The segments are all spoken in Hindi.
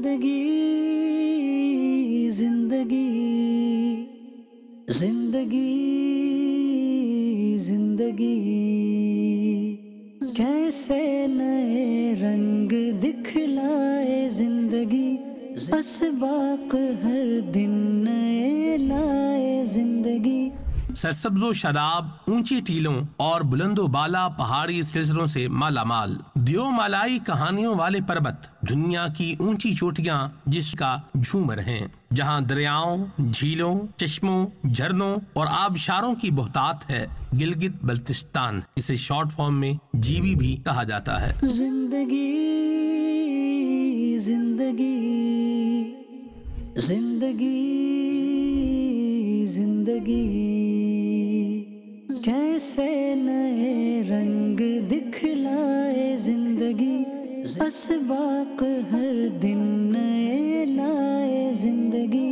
ज़िंदगी ज़िंदगी ज़िंदगी ज़िंदगी। कैसे नए रंग दिखलाए ज़िंदगी असबाक हर दिन नए लाए ज़िंदगी। सरसब्जो, शराब, ऊँची टीलों और बुलंदो बाला पहाड़ी सिलसिलों से माला माल दियो मालाई कहानियों वाले पर्वत दुनिया की ऊँची चोटियाँ जिसका झूमर हैं, जहाँ दरियाओं, झीलों, चश्मों, झरनों और आबशारों की बहुतात है गिलगित बल्तिस्तान। इसे शॉर्ट फॉर्म में जीवी भी कहा जाता है। ज़िंदगी ज़िंदगी ज़िंदगी। ज़िंदगी कैसे नए रंग दिखलाए ज़िंदगी? असबाक हर दिन नए लाए ज़िंदगी।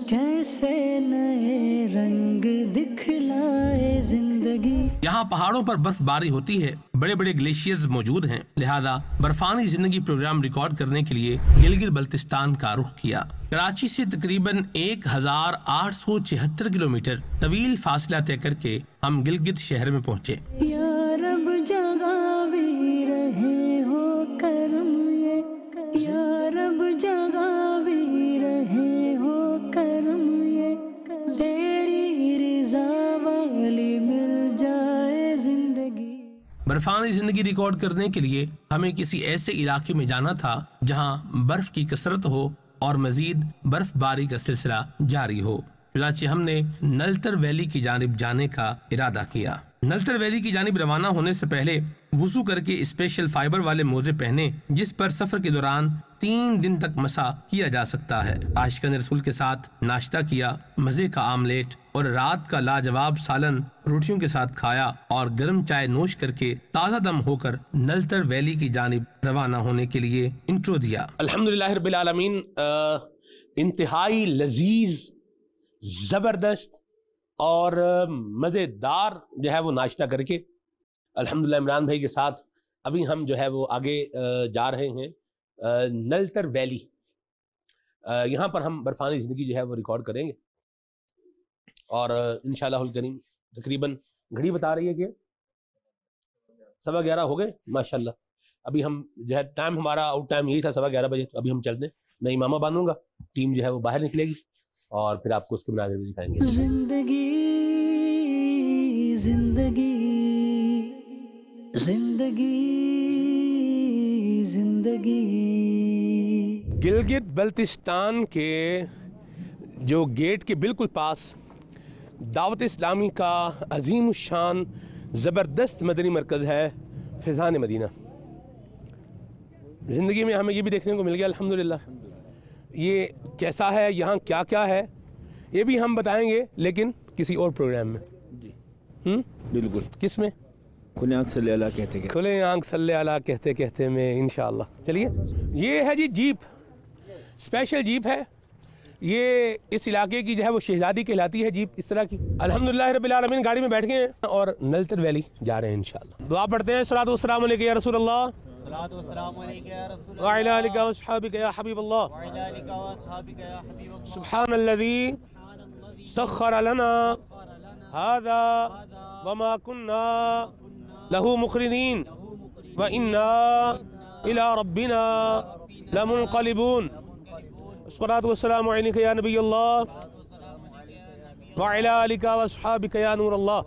कैसे नए रंग दिखलाए ज़िंदगी? यहाँ पहाड़ों पर बर्फबारी होती है बड़े बड़े ग्लेशियर्स मौजूद हैं। लिहाजा बर्फानी ज़िंदगी प्रोग्राम रिकॉर्ड करने के लिए गिलगित बल्तिस्तान का रुख किया। कराची से तकरीबन एक हज़ार आठ सौ छिहत्तर किलोमीटर तवील फासला तय करके हम गिलगित शहर में पहुँचे। जगा भी रहे हो करम ये। जगा बर्फानी ज़िंदगी रिकॉर्ड करने के लिए हमें किसी ऐसे इलाके में जाना था, जहाँ बर्फ़ की कसरत हो और मजीद बर्फबारी का सिलसिला जारी हो। चुनाचे हमने नलतर वैली की जानब जाने का इरादा किया। नलतर वैली की जानब रवाना होने से पहले वज़ू करके स्पेशल फाइबर वाले मोजे पहने, जिस पर सफ़र के दौरान तीन दिन तक मसा किया जा सकता है। आशिकन रसूल के साथ नाश्ता किया, मज़े का आमलेट और रात का लाजवाब सालन रोटियों के साथ खाया और गर्म चाय नोश करके ताज़ा दम होकर नलतर वैली की जानब रवाना होने के लिए इंट्रो दिया। अलहमदिल्लामीन इंतहाई लजीज, ज़बरदस्त और मज़ेदार जो है वो नाश्ता करके अल्हम्दुलिल्लाह इमरान भाई के साथ अभी हम जो है वो आगे जा रहे हैं। नलतर वैली। यहाँ पर हम बर्फानी ज़िंदगी जो है वो रिकॉर्ड करेंगे। और इन करीम, तकरीबन घड़ी बता रही है कि सवा ग्यारह हो गए माशाल्लाह अभी हम जो है टाइम हमारा आउट टाइम यही था, सवा ग्यारह बजे। तो अभी हम चलते मैं इमामा बांधूँगा, टीम जो है वो बाहर निकलेगी और फिर आपको उसके मनाजर भी दिखाएँगे। ज़िंदगी ज़िंदगी ज़िंदगी। ज़िंदगी। गिलगित बल्तिस्तान के जो गेट के बिल्कुल पास दावत इस्लामी का अजीम शान ज़बरदस्त मदनी मरकज़ है फ़िज़ान मदीना। ज़िंदगी में हमें ये भी देखने को मिल गया अल्हम्दुलिल्लाह। ये कैसा है यहाँ क्या क्या है ये भी हम बताएँगे लेकिन किसी और प्रोग्राम में। जी। हम्म बिल्कुल। किसमें? खुले आँख से अला कहते कहते खुले आँख सल्ले अला कहते कहते में इन चलिए ये है जी जीप। स्पेशल जीप है। ये इस इलाके की जो है वो शहजादी कहलाती है जीप इस तरह की। अल्हम्दुलिल्लाह रब्बिल आलमीन गाड़ी में बैठ गए हैं और नलतर वैली जा रहे हैं इंशाल्लाह। दुआ पढ़ते हैं सलात या रसूल अल्लाह सलात वस्सलाम अलैका या रसूल व अला आलिका व अस्हाबिका या हबीब अल्लाह व अला आलिका व अस्हाबिका या हबीब अल्लाह सुब्हान अल्लज़ी सख्खर लना। हादा वमा कुन्ना। लहू मुखरिनीन। व इन्ना इला रब्बिना लमुनक़लिबून। अस्सलातु या नबी अल्लाह व अला आलिका व अस्हाबिका या नूर अल्लाह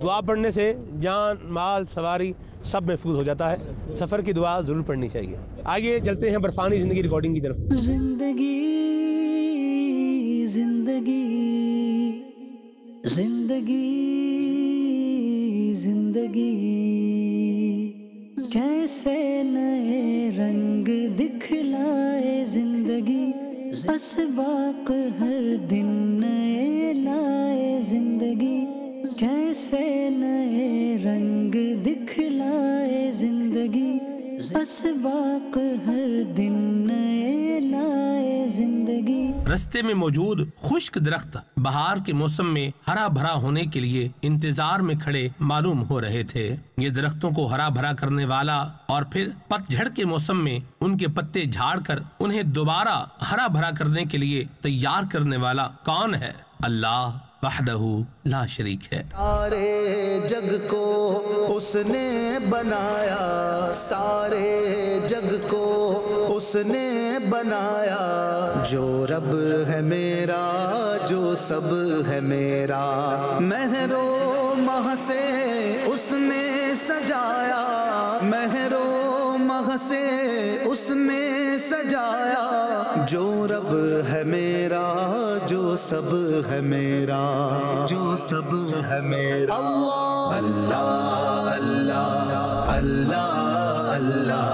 दुआ पढ़ने से जान, माल, सवारी सब महफूज हो जाता है। सफ़र की दुआ ज़रूर पढ़नी चाहिए। आइए चलते हैं बर्फानी ज़िंदगी रिकॉर्डिंग की तरफ़। ज़िंदगी ज़िंदगी। ज़िंदगी ज़िंदगी। कैसे नए रंग दिखलाए ज़िंदगी। असबाक हर दिन नए लाए ज़िंदगी। कैसे नए रंग दिखलाए ज़िंदगी। असबाक हर दिन रस्ते में मौजूद खुश्क दरख्त बहार के मौसम में हरा भरा होने के लिए इंतज़ार में खड़े मालूम हो रहे थे। ये दरख्तों को हरा भरा करने वाला और फिर पतझड़ के मौसम में उनके पत्ते झाड़ कर उन्हें दोबारा हरा भरा करने के लिए तैयार करने वाला कौन है? अल्लाह। वहदहू ला शरीक है। सारे जग को उसने बनाया, सारे जग को उसने बनाया। जो रब है मेरा, जो सब है मेरा, महरो मह से उसने सजाया। महरो मह से उसने सजाया जो रब है मेरा जो सब है मेरा। जो सब है मेरा। अल्लाह अल्लाह अल्लाह अल्लाह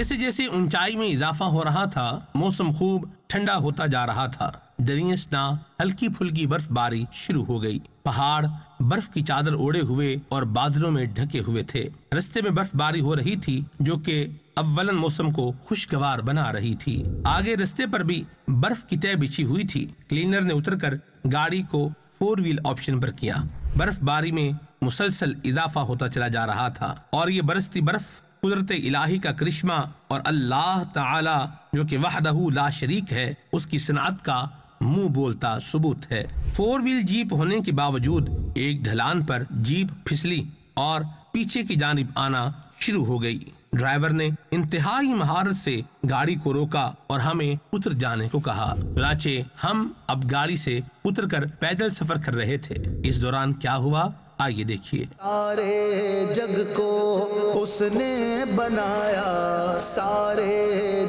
जैसे जैसे ऊंचाई में इजाफा हो रहा था, मौसम खूब ठंडा होता जा रहा था। दरियसना हल्की फुल्की बर्फबारी शुरू हो गई। पहाड़ बर्फ़ की चादर ओढ़े हुए और बादलों में ढके हुए थे। रस्ते में बर्फबारी हो रही थी, जो कि अव्वलन मौसम को खुशगवार बना रही थी। आगे रस्ते पर भी बर्फ़ की तय बिछी हुई थी। क्लीनर ने उतरकर गाड़ी को फोर व्हील ऑप्शन पर किया। बर्फबारी में मुसलसल इजाफा होता चला जा रहा था और ये बरसती बर्फ़ कुदरत इलाही का करिश्मा और अल्लाह ताला, जो कि वहदहू ला शरीक है, उसकी सनात का मुँह बोलता सबूत है। फोर व्हील जीप होने के बावजूद एक ढलान पर जीप फिसली और पीछे की जानब आना शुरू हो गई। ड्राइवर ने इंतहाई महारत से गाड़ी को रोका और हमें उतर जाने को कहा। चुनाचे हम अब गाड़ी से उतरकर पैदल सफ़र कर रहे थे। इस दौरान क्या हुआ? आइए देखिए। सारे जग को उसने बनाया, सारे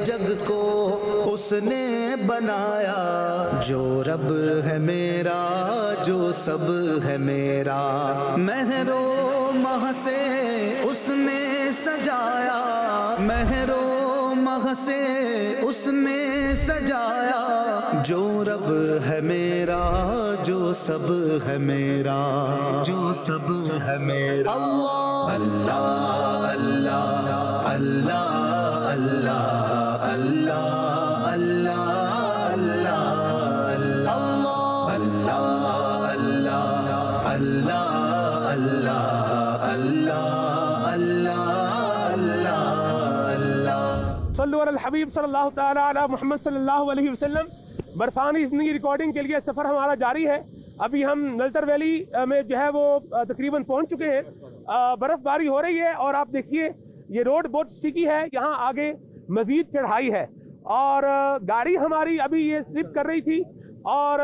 जग को उसने बनाया। जो रब है मेरा, जो सब है मेरा, महरो मह से उसने सजाया। महरो मह से उसने सजाया। जो रब है मेरा, जो सब है मेरा, जो सब है मेरा। अल्लाह अल्लाह अल्लाह अल्लाह हबीब सल्लल्लाहु ताला मोहम्मद सल्लल्लाहु अलैहि वसल्लम, बर्फानी ज़िंदगी रिकॉर्डिंग के लिए सफ़र हमारा जारी है। अभी हम नलतर वैली में जो है वो तकरीबन पहुँच चुके हैं। बर्फ़बारी हो रही है और आप देखिए, ये रोड बहुत स्टिकी है, यहाँ आगे मज़ीद चढ़ाई है। और गाड़ी हमारी अभी ये स्लिप कर रही थी और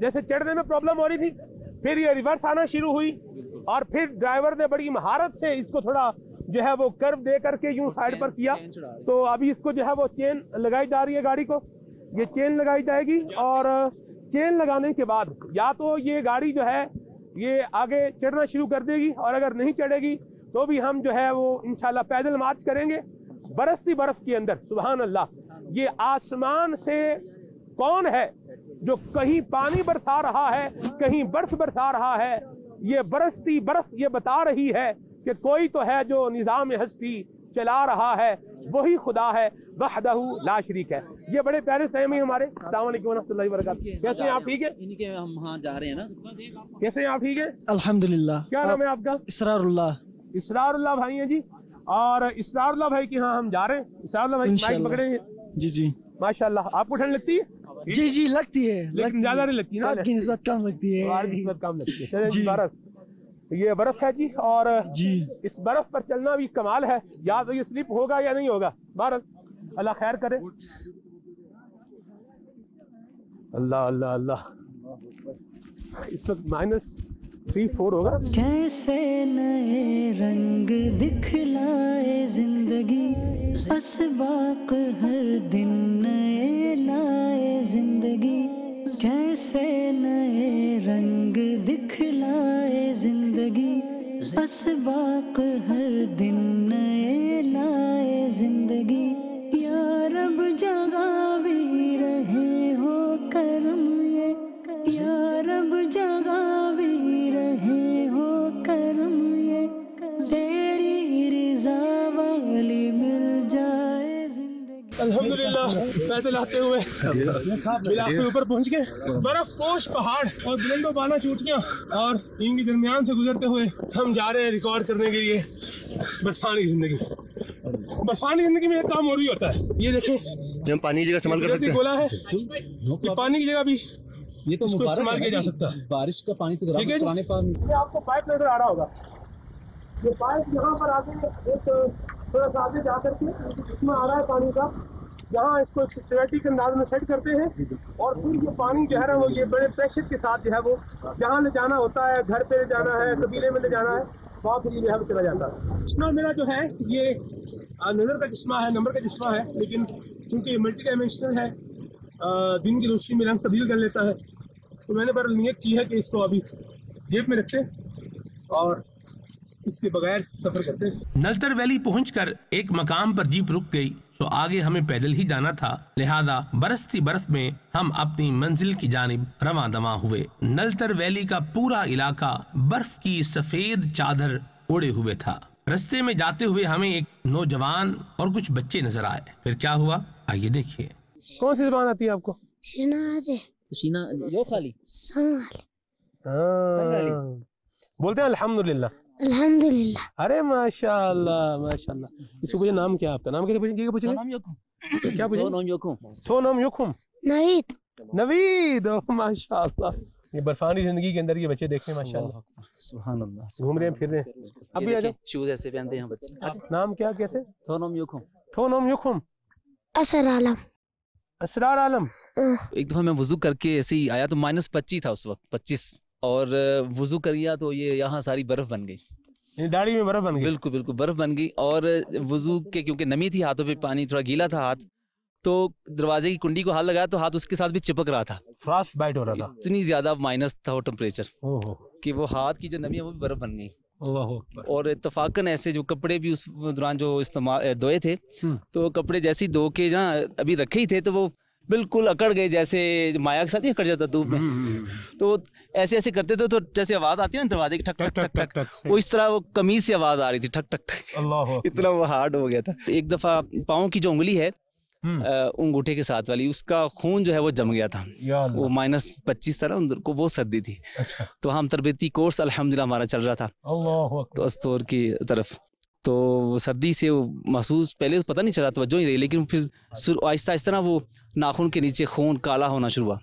जैसे चढ़ने में प्रॉब्लम हो रही थी, फिर ये रिवर्स आना शुरू हुई और फिर ड्राइवर ने बड़ी महारत से इसको थोड़ा जो है वो कर्व दे करके यूँ साइड पर किया। तो अभी इसको जो है वो चेन लगाई जा रही है गाड़ी को। ये चेन लगाई जाएगी और चेन लगाने के बाद या तो ये गाड़ी जो है ये आगे चढ़ना शुरू कर देगी और अगर नहीं चढ़ेगी तो भी हम जो है वो इंशाल्लाह पैदल मार्च करेंगे बरसती बर्फ़ के अंदर सुबहान अल्लाह ये आसमान से कौन है जो कहीं पानी बरसा रहा है कहीं बर्फ़ बरसा रहा है ये बरसती बर्फ़ ये बता रही है कि कोई तो है जो निज़ाम हस्ती चला रहा है वही खुदा है वहदहू ला शरीक है। ये बड़े प्यारे सहमी हमारे। अस्सलाम वालेकुम वरहमतुल्लाहि वबरकातुहू। कैसे हैं आप? ठीक है? इनके हम वहाँ जा रहे हैं ना। कैसे हैं आप? ठीक है? अल्हम्दुलिल्लाह। क्या नाम है आपका? इसरारुल्लाह। इसरारुल्लाह भाई हैं जी। और इसरारुल्लाह भाई के यहाँ हम जा रहे हैं। इसरारुल्लाह भाई माइक पकड़े हैं जी जी। माशाल्लाह। आपको ठंड लगती है? जी जी लगती है लेकिन ज़्यादा नहीं लगती ना। आपकी निस्बत कम लगती है। कम लगती है। चलिए जी। जी। बर्फ़ ये बर्फ़ है जी और जी। इस बर्फ़ पर चलना भी कमाल है। या तो ये स्लिप होगा या नहीं होगा बहरहाल अल्लाह खैर करे। अल्लाह अल्लाह अल्लाह। इस वक्त माइनस थ्री फोर होगा। कैसे नए रंग दिखलाए ज़िंदगी असबाक हर दिन नए लाए ज़िंदगी। कैसे नए रंग दिखलाए ज़िंदगी ज़िंदगी। बस बाक हर दिन नए लाए ज़िंदगी। यारब जगा पैदल आते हुए इलाके के ऊपर पहुँच गए। बर्फ़ पोश पहाड़ और बुलंदो बाला चोटियाँ और इनके दरमियान से गुजरते हुए हम जा रहे हैं रिकॉर्ड करने के लिए बर्फानी ज़िंदगी। बर्फानी ज़िंदगी में एक काम और भी होता है। ये देखें। हम पानी की जगह इस्तेमाल कर सकते हैं। गोला है। ये पानी की जगह भी ये तो इस्तेमाल किया जा सकता है। बारिश का पानी तो ठीक है आपको पाइप नज़र आ रहा होगा। ये पाइप यहाँ पर आगे एक थोड़ा सा आगे जा करके इसमें आ रहा है पानी का। यहाँ इसको एक सिस्टमेटिक अंदाज में सेट करते हैं और फिर ये पानी जो है ना वो ये बड़े प्रेशर के साथ जो है वो जहाँ ले जाना होता है घर पे ले जाना है कबीले में ले जाना है वहाँ फिर जो है वो चला जाता है। चश्मा मेरा जो है ये नज़र का चश्मा है नंबर का चश्मा है लेकिन चूँकि ये मल्टी डायमेंशनल है दिन की रोशनी में रंग तब्दील कर लेता है तो मैंने पर नियत की है कि इसको अभी जेब में रखते और इसके बगैर सफ़र करते हैं। नलतर वैली पहुंचकर एक मकाम पर जीप रुक गई तो आगे हमें पैदल ही जाना था। लिहाजा बरसती बर्फ़ में हम अपनी मंजिल की जानब रवा दवा हुए। नलतर वैली का पूरा इलाका बर्फ़ की सफ़ेद चादर ओढ़े हुए था। रस्ते में जाते हुए हमें एक नौजवान और कुछ बच्चे नज़र आए। फिर क्या हुआ? आइए देखिए। कौन सी जबान आती है आपको? शनाज शीना यो खाली? संभाल हाँ। बोलते हैं अल्हम्दुलिल्लाह। अल्हम्दुलिल्लाह। अरे माशाल्लाह माशाल्लाह। इसको पूछे नाम क्या आपका? नाम कैसे पूछेंगे पूछेंगे नाम योकुम। क्या पूछेंगे नाम योकुम। सोनम युखुम नवीद। नवीद ओह माशाल्लाह। ये बर्फानी ज़िंदगी के अंदर ये बच्चे देखें माशाल्लाह। सुभान अल्लाह घूम रहे हैं फिर रहे हैं। अभी आ जाओ। शूज़ ऐसे पहनते हैं बच्चे। नाम क्या कैसे? सोनम योकुम। सोनम युखुम असर आलम। असरार आलम। एक दफ़ा मैं वज़ू करके ऐसे ही आया तो माइनस पच्चीस था उस वक्त पच्चीस। और वज़ू कर लिया तो ये यहाँ सारी बर्फ़ बन गई। दाढ़ी में बर्फ़ बन गई? बिल्कुल बिल्कुल बर्फ़ बन गई और वज़ू के क्योंकि नमी थी हाथों पे पानी थोड़ा गीला था हाथ तो दरवाजे की कुंडी को हाथ लगाया तो हाथ उसके साथ भी चिपक रहा था। फ्रॉस्ट बाइट हो रहा था। इतनी ज़्यादा माइनस था वो टेम्परेचर कि वो हाथ की जो नमी है वो भी बर्फ़ बन गई। और इतफाकन ऐसे जो कपड़े भी उस दौरान जो इस्तेमाल धोए थे हम्म। तो कपड़े जैसे ही धो के ना अभी रखे ही थे तो वो बिल्कुल अकड़ गए जैसे माया के साथ ही अकड़ जाता धूप में। तो ऐसे ऐसे करते थे तो जैसे आवाज़ आती है ना दरवाजे की ठक ठक ठक ठक वो इस तरह वो कमीज से आवाज़ आ रही थी ठक ठक ठक। इतना वो हार्ड हो गया था। एक दफ़ा पाँव की जो उंगली है हम्म। अंगूठे के साथ वाली उसका खून जो है वो जम गया था। वो माइनस पच्चीस था ना उधर को बहुत सर्दी थी। अच्छा। तो हम तरबेती कोर्स अल्हम्दुलिल्लाह हमारा चल रहा था। अल्लाह तो अस्तौर की तरफ़। तो सर्दी से वो महसूस पहले तो पता नहीं चला तवज्जो नहीं रही लेकिन फिर आहिस्ता आहिस्ता ना वो नाखून के नीचे खून काला होना शुरू हुआ।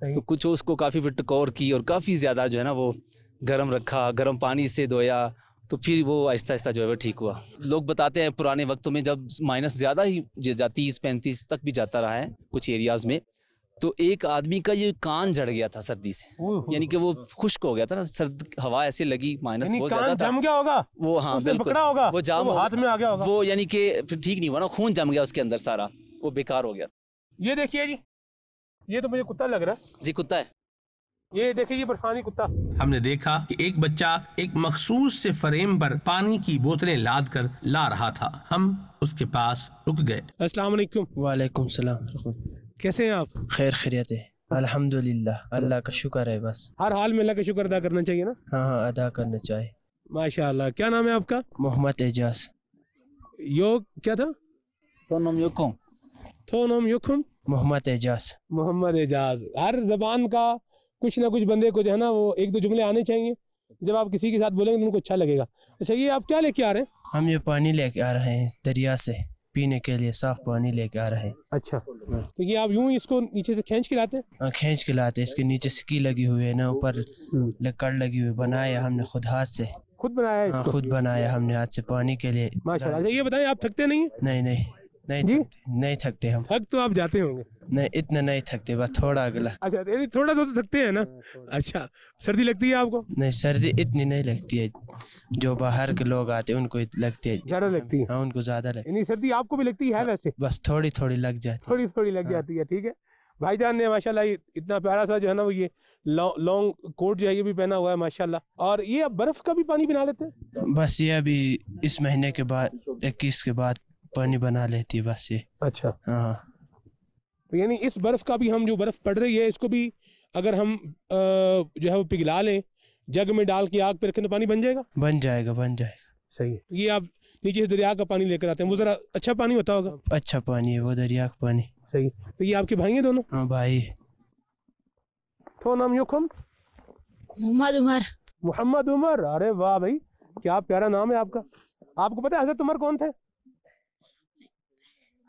तो कुछ उसको काफ़ी फिर टकोर की और काफ़ी ज़्यादा जो है ना वो गर्म रखा गर्म पानी से धोया तो फिर वो आहिस्ता आहिस्ता जो है वो ठीक हुआ। लोग बताते हैं पुराने वक्तों में जब माइनस ज़्यादा ही जा तीस पैंतीस तक भी जाता रहा है कुछ एरियाज़ में तो एक आदमी का ये कान जड़ गया था सर्दी से। यानी कि वो खुश्क हो गया था ना सर्द हवा ऐसे लगी माइनस बहुत ज़्यादा था। जम गया होगा? वो हाँ बिल्कुल। होगा? वो जाम तो वो हाथ में आ गया होगा? वो यानी कि ठीक नहीं हुआ ना खून जम गया उसके अंदर सारा। वो बेकार हो गया। ये देखिए जी। ये तो मुझे कुत्ता लग रहा है। जी कुत्ता है। ये देखिए ये बर्फानी कुत्ता। हमने देखा कि एक बच्चा एक मखसूस से फ्रेम पर पानी की बोतलें लाद कर ला रहा था। हम उसके पास रुक गए। अस्सलाम वालेकुम वालेकुम सलाम। कैसे हैं आप? खैर खैरियत है। अल्हम्दुलिल्लाह अल्लाह का शुक्र है बस। हर हाल में अल्लाह का शुक्र अदा करना चाहिए ना? हाँ हाँ अदा करना चाहिए माशाल्लाह क्या नाम है आपका? मोहम्मद एजाज। योग क्या था? तो नम योकुम थोनम युखुम मोहम्मद एजाज। मोहम्मद एजाज। हर जबान का कुछ ना कुछ बंदे को जो है ना वो एक दो जुमले आने चाहिए। जब आप किसी के साथ बोलेंगे तो उनको अच्छा लगेगा। अच्छा ये आप क्या लेके आ रहे हैं? हम ये पानी लेके आ रहे हैं दरिया से। पीने के लिए साफ़ पानी लेके आ रहे हैं। अच्छा। तो ये आप यूँ ही इसको नीचे से खींच के लाते हैं? हाँ, खींच के लाते हैं। इसके नीचे सिक्की लगी हुई है ना ऊपर लकड़ लगी हुई है। बनाया हमने खुद हाथ से। खुद बनाया हाँ खुद बनाया हमने हाथ से पानी के लिए। माशाल्लाह अच्छा ये बताएँ आप थकते नहीं हैं? नहीं नहीं। नहीं जी? थकते नहीं थकते हम। थक तो आप जाते होंगे। नहीं इतना नहीं थकते बस थोड़ा अगला। अच्छा यानी थोड़ा तो थकते हैं ना? अच्छा सर्दी लगती है आपको? नहीं सर्दी इतनी नहीं लगती है। जो बाहर के लोग आते हैं उनको लगती है। ज़्यादा लगती है? हाँ उनको ज़्यादा लगती यानी सर्दी आपको भी लगती है वैसे? बस थोड़ी थोड़ी लग जाती थोड़ी थोड़ी लग हाँ। जाती है ठीक है। भाईजान ने माशाल्लाह इतना प्यारा सा जो है ना वो ये लॉन्ग कोट जो है ये भी पहना हुआ है माशाल्लाह। और ये अब बर्फ़ का भी पानी बना लेते हैं? बस ये अभी इस महीने के बाद इक्कीस के बाद पानी बना लेती है बस ये। अच्छा। हाँ। तो यानी इस बर्फ़ का भी हम जो बर्फ़ पड़ रही है इसको भी अगर हम जो है वो पिघला लें जग में डाल के आग पे रखें तो पानी बन जाएगा? बन जाएगा बन जाएगा। सही है। तो ये आप नीचे से दरिया का पानी लेकर आते हैं वो जरा अच्छा पानी होता होगा? अच्छा पानी है वो दरिया का पानी। सही। तो ये आपके भाई हैं दोनों? हाँ भाई। तो नाम युकुम मोहम्मद उमर। मोहम्मद उमर। अरे वाह भाई क्या प्यारा नाम है आपका। आपको पता है हज़रत उमर कौन थे?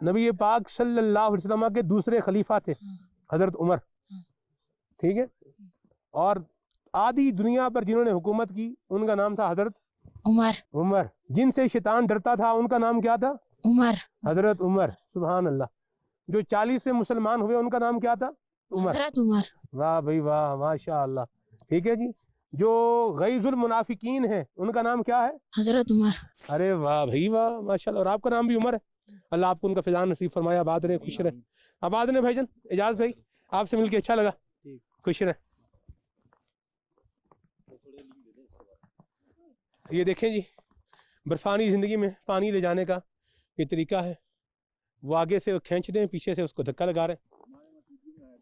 नबी पाक सल्लल्लाहु अलैहि वसल्लम के दूसरे खलीफा थे हज़रत उमर। ठीक है? और आधी दुनिया पर जिन्होंने हुकूमत की उनका नाम था हज़रत उमर। उमर। जिनसे शैतान डरता था उनका नाम क्या था? उमर। हज़रत उमर सुबहान अल्लाह जो चालीस से मुसलमान हुए उनका नाम क्या था? उमर। हज़रत उमर। वाह भाई वाह माशा ठीक है जी? जो गईजुल मुनाफिकीन है उनका नाम क्या है? हज़रत उमर। अरे वाह भाई वाह माशाल्लाह। और आपका नाम भी उमर है? अल्लाह आपको उनका फिजान नसीब फरमाया आबाद रहे खुश रहे। आबाद रहे भाईजान? एजाज भाई आपसे मिलके अच्छा लगा। खुश रहे। ये देखें जी बर्फानी ज़िंदगी में पानी ले जाने का ये तरीका है। वो आगे से खींच दें पीछे से उसको धक्का लगा रहे हैं।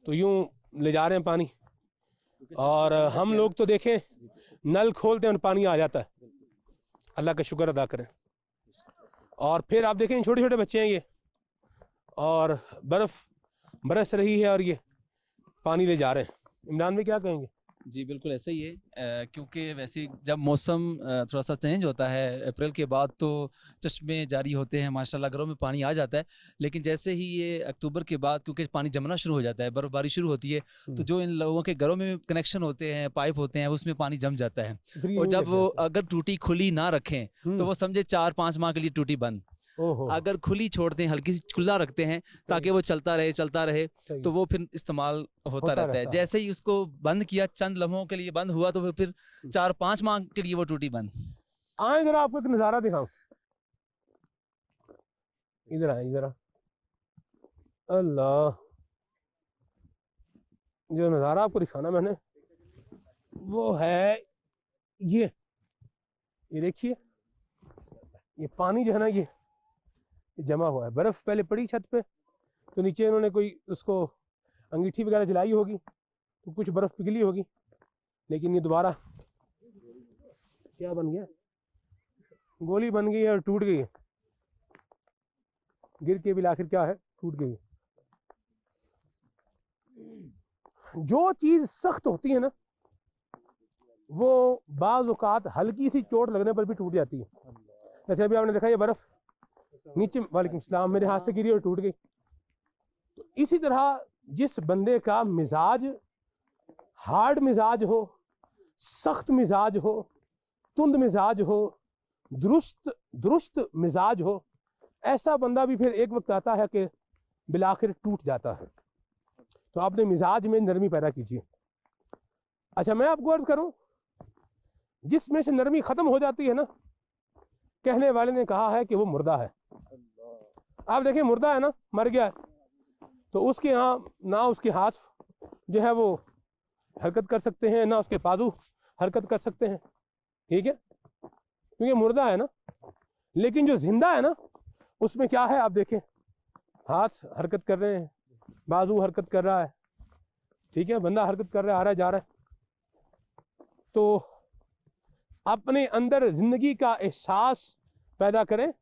तो यूँ ले जा रहे हैं पानी। और हम लोग तो देखें नल खोलते हैं और पानी आ जाता है। अल्लाह का शुक्र अदा करें। और फिर आप देखें छोटे छोटे बच्चे हैं ये। और बर्फ़, बरस रही है और ये पानी ले जा रहे हैं। इमरान में क्या कहेंगे? जी बिल्कुल ऐसा ही है। क्योंकि वैसे जब मौसम थोड़ा सा चेंज होता है अप्रैल के बाद तो चश्मे जारी होते हैं माशाल्लाह घरों में पानी आ जाता है। लेकिन जैसे ही ये अक्टूबर के बाद क्योंकि पानी जमना शुरू हो जाता है बर्फबारी शुरू होती है तो जो इन लोगों के घरों में कनेक्शन होते हैं पाइप होते हैं उसमें पानी जम जाता है। और जब वो अगर टूटी खुली ना रखें तो वो समझे चार पाँच माह के लिए टूटी बंद। अगर खुली छोड़ते हैं हल्की सी खुला रखते हैं ताकि वो चलता रहे चलता रहे तो वो फिर इस्तेमाल होता, होता रहता है। रहता है। जैसे ही उसको बंद किया चंद लम्हों के लिए बंद हुआ तो फिर- फिर चार पाँच माह के लिए वो टूटी बंद। आए जरा आपको एक नज़ारा दिखाऊँ। इधर आए जरा अल्लाह। जो नज़ारा आपको दिखाना मैंने वो है ये। ये देखिए। ये पानी जो है ना ये जमा हुआ है। बर्फ़ पहले पड़ी छत पे तो नीचे इन्होंने कोई उसको अंगीठी वगैरह जलाई होगी तो कुछ बर्फ़ पिघली होगी, लेकिन ये दोबारा क्या बन गया? गोली बन गई है और टूट गई गिर के भी आखिर क्या है? टूट गई जो चीज़ सख्त होती है ना, वो बाज हल्की सी चोट लगने पर भी टूट जाती है। जैसे अभी आपने देखा ये बर्फ़ नीचे वालेकुम सलाम, मेरे हाथ से गिरी और टूट गई। तो इसी तरह जिस बंदे का मिजाज, हार्ड मिजाज हो, सख्त मिजाज हो, तुंद मिजाज हो, दुरुस्त दुरुस्त मिजाज हो, ऐसा बंदा भी फिर एक वक्त आता है कि बिलाखिर टूट जाता है। तो आपने मिजाज में नरमी पैदा कीजिए। अच्छा मैं आपको अर्ज़ करूँ, जिसमें से नरमी खत्म हो जाती है ना, कहने वाले ने कहा है कि वो मुर्दा है। आप देखिए, मुर्दा है ना, मर गया है। तो उसके यहाँ ना उसके हाथ जो है वो हरकत कर सकते हैं, ना उसके बाजू हरकत कर सकते हैं। ठीक है? क्योंकि मुर्दा है ना, लेकिन जो ज़िंदा है ना, उसमें क्या है, आप देखें। हाथ हरकत कर रहे हैं, बाजू हरकत कर रहा है। ठीक है? बंदा हरकत कर रहा है, आ रहा है, जा रहा है। तो अपने अंदर ज़िंदगी का एहसास पैदा करें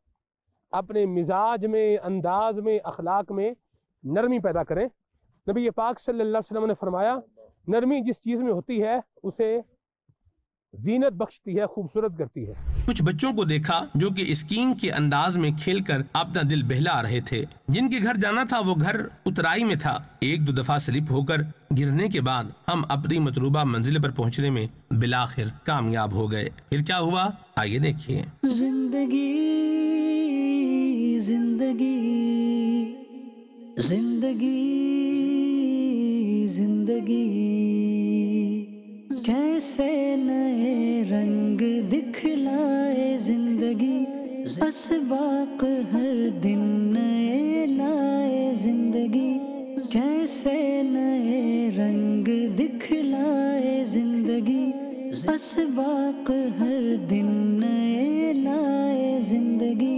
अपने मिजाज में, अंदाज में, अखलाक में नरमी पैदा करें। नबी पाक सल्लल्लाहु अलैहि वसल्लम ने फरमाया, नरमी जिस चीज़ में होती है, उसे जीनत बख्शती है खूबसूरत करती है। कुछ बच्चों को देखा जो कि स्कीइंग के अंदाज में खेलकर अपना दिल बहला रहे थे। जिनके घर जाना था वो घर उतराई में था। एक दो दफ़ा स्लिप होकर गिरने के बाद हम अपनी मतलूबा मंजिल पर पहुँचने में बिलाखिर कामयाब हो गए। फिर क्या हुआ? आइए देखिए। ज़िंदगी ज़िंदगी ज़िंदगी ज़िंदगी। कैसे नए रंग दिखलाए ज़िंदगी असबाक हर दिन नए लाए ज़िंदगी। कैसे नए रंग दिखलाए ज़िंदगी असबाक हर दिन नए लाए ज़िंदगी।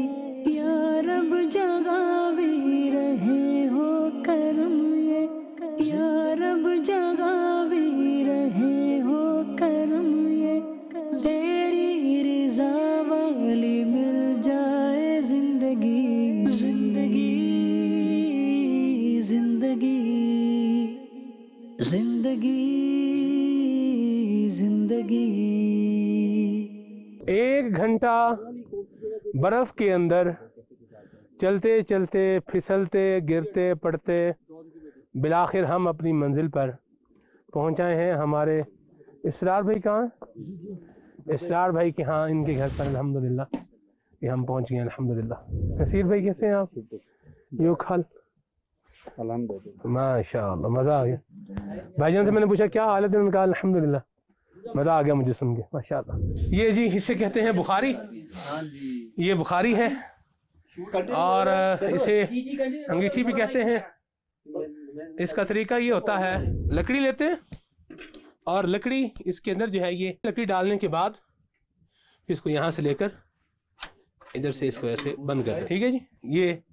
या रब जगा भी रहे हो करम ये या रब जगा ज़िंदगी ज़िंदगी। एक घंटा बर्फ़ के अंदर चलते चलते, फिसलते, गिरते, पड़ते, बिलाखिर हम अपनी मंजिल पर पहुँचाए हैं हमारे इसरार भाई कहाँ? इसरार भाई के हाँ इनके घर पर, अल्हम्दुलिल्लाह। ये हम पहुँच गए, अल्हम्दुलिल्लाह। नसीर भाई कैसे हैं आप? यो खाल। माशाल्लाह मज़ा आ गया। भाईजान से मैंने पूछा क्या हालत है उन्होंने कहा अल्हम्दुलिल्लाह। मज़ा आ गया मुझे सुन के माशाल्लाह। ये जी इसे कहते हैं बुखारी। ये बुखारी है। और इसे अंगीठी भी कहते हैं। इसका तरीका ये होता है लकड़ी लेते हैं और लकड़ी इसके अंदर जो है ये लकड़ी डालने के बाद इसको यहाँ से लेकर इधर से इसको ऐसे बंद कर ठीक है जी? ये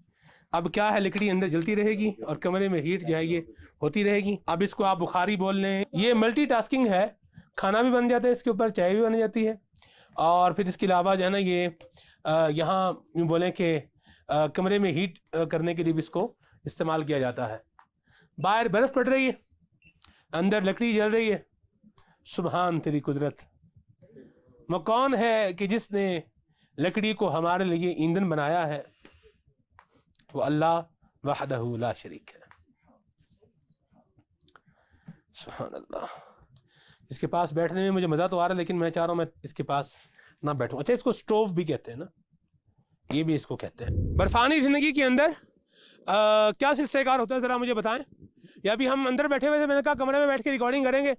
अब क्या है लकड़ी अंदर जलती रहेगी और कमरे में हीट जो है ये होती रहेगी। अब इसको आप बुखारी बोल लें। ये मल्टीटास्किंग है। खाना भी बन जाता है इसके ऊपर चाय भी बन जाती है। और फिर इसके अलावा जो है ना ये यहाँ यूँ बोलें कि कमरे में हीट करने के लिए भी इसको इस्तेमाल किया जाता है। बाहर बर्फ़ पड़ रही है। अंदर लकड़ी जल रही है। सुबहान तेरी कुदरत। वो कौन है कि जिसने लकड़ी को हमारे लिए ईंधन बनाया है। वो अल्लाह वहदहू ला शरीक है सुभान अल्लाह इसके पास बैठने में मुझे मज़ा तो आ रहा है लेकिन मैं चाह रहा हूँ मैं इसके पास ना बैठूं। अच्छा इसको स्टोव भी कहते हैं ना। ये भी इसको कहते हैं। बर्फानी ज़िंदगी के अंदर अ, क्या सिलसिलेकार होता है ज़रा मुझे बताएँ? या अभी हम अंदर बैठे हुए थे मैंने कहा कमरे में बैठ के रिकॉर्डिंग करेंगे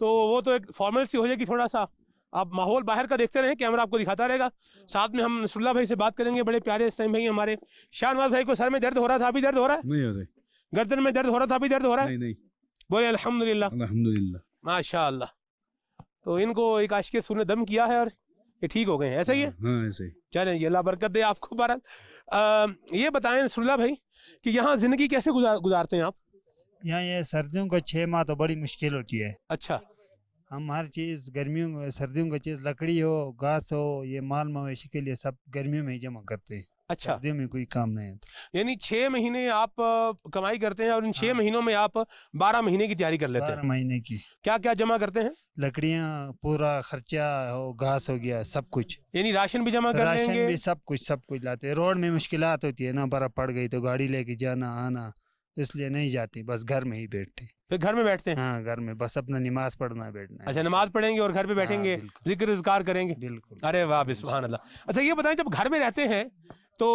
तो वो तो एक फॉर्मल सी हो जाएगी थोड़ा सा। आप माहौल बाहर का देखते रहें कैमरा आपको दिखाता रहेगा। साथ में हम नसरुल्ला भाई से बात करेंगे बड़े प्यारे इस टाइम भाई हमारे। शाहनवाज भाई को सर में दर्द हो रहा था अभी दर्द हो रहा है? नहीं हो रही। गर्दन में दर्द हो रहा था अभी दर्द हो रहा है? नहीं नहीं। बोले अल्हम्दुलिल्लाह। अल्हम्दुलिल्लाह। माशा तो इनको एक आशिक रसूल ने दम किया है और ये ठीक हो गए हैं। ऐसा ही है? हाँ ऐसे ही। चलें जी अल्लाह बरकत दे आपको बहरहाल। अ, ये बताएँ नसरुल्ला भाई कि यहाँ ज़िंदगी कैसे गुजार गुजारते हैं आप? यहाँ ये सर्दियों का छः माह तो बड़ी मुश्किल होती है। अच्छा। हम हर चीज़ गर्मियों सर्दियों का चीज़ लकड़ी हो घास हो ये माल मवेशी के लिए सब गर्मियों में ही जमा करते हैं। अच्छा। सर्दियों में कोई काम नहीं होता। यानी छः महीने आप कमाई करते हैं और इन छः महीनों में आप बारह महीने की तैयारी कर लेते हैं। महीने की। क्या क्या जमा करते हैं? लकड़ियाँ पूरा खर्चा हो घास हो गया सब कुछ। यानी राशन भी जमा कर राशन भी सब कुछ सब कुछ लाते हैं। रोड में मुश्किल होती है ना बर्फ़ पड़ गई तो गाड़ी लेके जाना आना। इसलिए नहीं जाती बस घर में ही बैठती। फिर घर में बैठते हैं? हाँ घर में बस अपना नमाज़ पढ़ना है। बैठना अच्छा नमाज़ पढ़ेंगे और घर पे बैठेंगे बिल्कुल। ज़िक्र इजकार करेंगे? बिल्कुल। अरे वाह भी सुभान अल्लाह अच्छा ये बताएँ जब घर में रहते हैं तो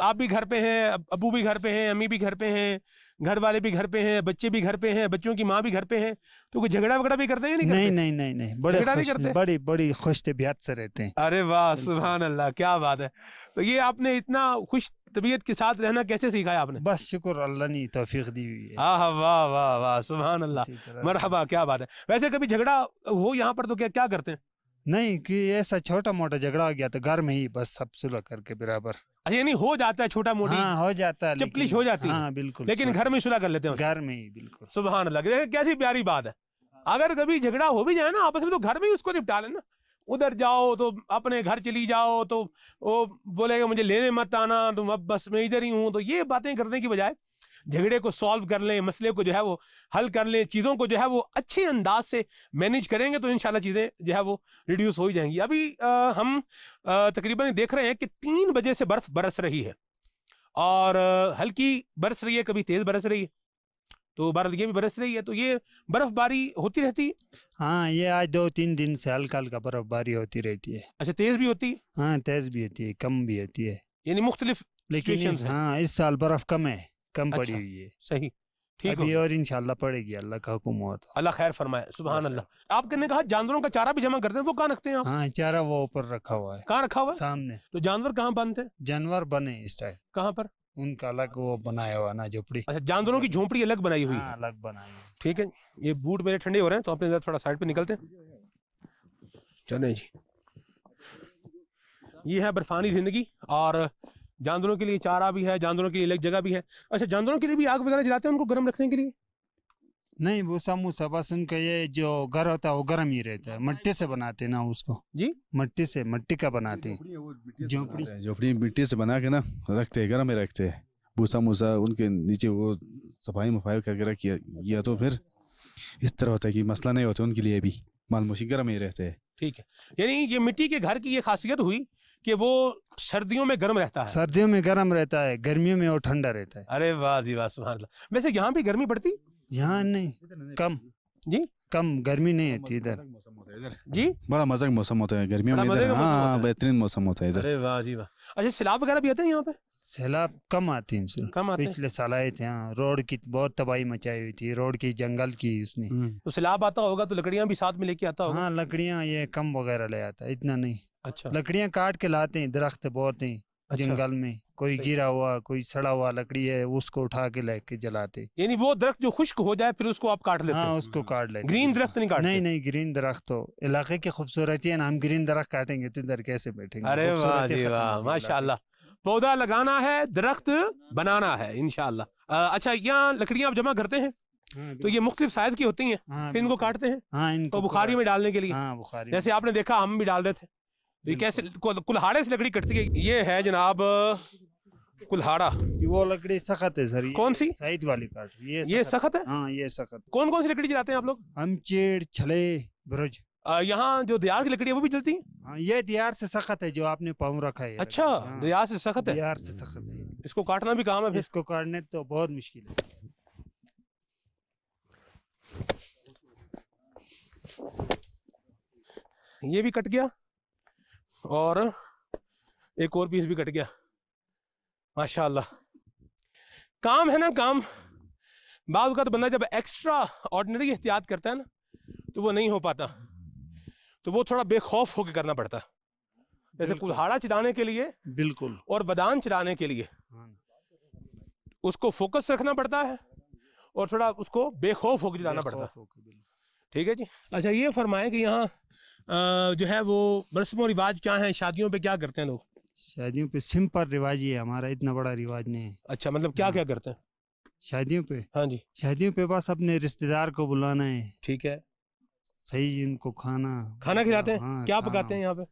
आप भी घर पे हैं अब- भी घर पे हैं अम्मी भी घर पे हैं घर वाले भी घर पे हैं बच्चे भी घर पे हैं बच्चों की माँ भी घर पे हैं तो कोई झगड़ा वगड़ा भी करते हैं नहीं नहीं करते? नहीं नहीं नहीं बड़े झगड़ा नहीं करते? बड़ी बड़ी खुश तबीयत से रहते हैं। अरे वाह सुभान अल्लाह क्या बात है। तो ये आपने इतना खुश तबीयत के साथ रहना कैसे सीखा है आपने? बस शुक्र अल्लाह ने तौफीक दी हुई है। आह वाह वाह वाह सुभान अल्लाह मरहबा क्या बात है। वैसे कभी झगड़ा हो यहाँ पर तो क्या क्या करते हैं? नहीं कि ऐसा छोटा मोटा झगड़ा हो गया तो घर में ही बस सब सुलह करके बराबर। अच्छा यानी हो जाता है छोटा मोटी हाँ हो जाता है चपलिश हो जाती है। हाँ बिल्कुल लेकिन घर में सुलह कर लेते हैं घर में ही बिल्कुल। सुबहान अल्लाह कैसी प्यारी बात है। अगर कभी झगड़ा हो भी जाए ना आपस में तो घर में ही उसको निपटा लेना। उधर जाओ तो अपने घर चली जाओ तो वो बोलेगा मुझे लेने मत आना तुम अब बस मैं इधर ही हूँ। तो ये बातें करने की बजाय झगड़े को सॉल्व कर लें मसले को जो है वो हल कर लें चीज़ों को जो है वो अच्छे अंदाज से मैनेज करेंगे तो इंशाल्लाह चीज़ें जो है वो रिड्यूस हो ही जाएँगी। अभी अ, हम तकरीबन देख रहे हैं कि तीन बजे से बर्फ़ बरस रही है और हल्की बरस रही है कभी तेज़ बरस रही है। तो भारत ये भी बरस रही है तो ये बर्फबारी होती रहती? है हाँ ये आज दो तीन दिन से हल्का हल्का बर्फबारी होती रहती है। अच्छा तेज भी होती? है हाँ तेज भी होती है कम भी होती है। यानी मुख्तलिफ़ लेकिन इस, हाँ। इस साल बर्फ़ कम है कम पड़ी अच्छा, हुई है। सही ठीक अभी और इंशाल्लाह पड़ेगी अल्लाह का हुक्म हुआ तो। अल्लाह खैर फरमाए सुबहान अल्लाह आपने कहा जानवरों का चारा भी जमा करते हैं वो कहाँ रखते हैं आप? हाँ चारा वो ऊपर रखा हुआ है। कहाँ रखा हुआ है? सामने। तो जानवर कहाँ बनते हैं? जानवर बने इस टाइम कहाँ पर? उनका अलग वो बनाया हुआ ना झोपड़ी। अच्छा जानवरों की झोपड़ी अलग बनाई हुई हाँ, अलग बनाई हुई। ठीक है ये बूट मेरे ठंडे हो रहे हैं तो अपने थोड़ा साइड पे निकलते हैं। चले जी। ये है बर्फानी ज़िंदगी और जानवरों के लिए चारा भी है जानवरों के लिए अलग जगह भी है। अच्छा जानवरों के लिए भी आग वगैरह जलाते हैं उनको गर्म रखने के लिए? नहीं वो समोसा बस उनका ये जो घर होता है वो गर्म ही रहता है। मिट्टी से बनाते हैं ना उसको। जी? मट्टी से मिट्टी का बनाते हैं। झोपड़ी झोपड़ी। मिट्टी से बना के ना रखते हैं गर्म में रखते हैं। भूसा मूसा उनके नीचे वो सफ़ाई मफाई करके किया किया तो फिर इस तरह होता है कि मसला नहीं होता उनके लिए भी। माल मूसी गर्म ही रहते हैं। ठीक है। यानी ये मिट्टी के घर की ये खासियत हुई कि वो सर्दियों में गर्म रहता है। सर्दियों में गर्म रहता है गर्मियों में वो ठंडा रहता है। अरे वाह जी वाह सुभान अल्लाह। वैसे यहाँ भी गर्मी पड़ती? यहाँ नहीं। कम। जी? कम गर्मी नहीं होती इधर। जी? बड़ा मज़ा का मौसम होता है गर्मियों में इधर। मौसम होता हाँ। बेहतरीन मौसम होता है इधर। अरे वाह जी वाह। अच्छा सैलाब वगैरह भी आते हैं यहाँ पे? सैलाब कम आते हैं इनसे। कम आते हैं। पिछले साल आए थे हाँ रोड की बहुत तबाही मचाई हुई थी रोड की जंगल की उसने। तो सैलाब आता होगा तो लकड़ियाँ भी साथ में लेके आता होगा? हाँ लकड़ियाँ ये कम वगैरह ले आता है इतना नहीं। अच्छा। लकड़ियाँ काट के लाते हैं दरख्त बहुत हैं। अच्छा। जंगल में कोई गिरा हुआ कोई सड़ा हुआ लकड़ी है उसको उठा के लेके जलाते। यानी वो दरख्त जो खुश्क हो जाए फिर उसको आप काट लेते हाँ हैं? उसको काट लेते ग्रीन दरख्त नहीं काटते? नहीं नहीं ग्रीन दरख्त तो इलाके की खूबसूरती है ना हम ग्रीन दरख्त काटेंगे तो इधर कैसे बैठेंगे? अरे वाह माशाल्लाह। पौधा लगाना है दरख्त बनाना है इनशाला अच्छा यहाँ लकड़ियाँ आप जमा करते हैं? हाँ, तो ये मुख्तलिफ़ साइज़ की होती हैं? हाँ, फिर इनको काटते हैं? हाँ इनको तो बुखारी में डालने के लिए? हाँ बुखारी जैसे आपने देखा हम भी डाल रहे थे। ये कैसे कुल्हाड़े से लकड़ी कटती है? ये है जनाब कुल्हाड़ा। वो लकड़ी सख्त है सर कौन सी? साइड वाली काट। ये ये सख्त है। हाँ? ये सख्त कौन कौन सी लकड़ी जलाते हैं आप लोग? हम चेड़ छले ब्रज। यहाँ जो दियार की लकड़ी है वो भी जलती है? हाँ ये दियार से सख्त है जो आपने पाँव रखा है। अच्छा हाँ, दियार से सख्त है। दियार से सख्त है। इसको काटना भी काम है फिर। इसको काटने तो बहुत मुश्किल है। ये भी कट गया? और एक और पीस भी कट गया। माशाल्लाह। काम है ना काम। बाद का तो बंदा जब एक्स्ट्रा ऑर्डिनरी एहतियात करता है ना तो वो नहीं हो पाता। तो वो थोड़ा बेखौफ होकर करना पड़ता। जैसे कुल्हाड़ा चलाने के लिए बिल्कुल। और बदान चलाने के लिए। हाँ। उसको फोकस रखना पड़ता है और थोड़ा उसको बेखौफ होकर चलाना पड़ता। है। ठीक है जी? अच्छा ये फरमाए कि यहाँ जो है वो रस्म रिवाज क्या है? शादियों पे क्या करते हैं लोग? शादियों पे सिंपल रिवाज ही है हमारा इतना बड़ा रिवाज नहीं है। अच्छा मतलब क्या क्या करते हैं? शादियों पे? हाँ जी। शादियों पे बस अपने रिश्तेदार को बुलाना है। ठीक है। सही उनको खाना खाना खिलाते हैं? हाँ, क्या पकाते हैं यहाँ पे?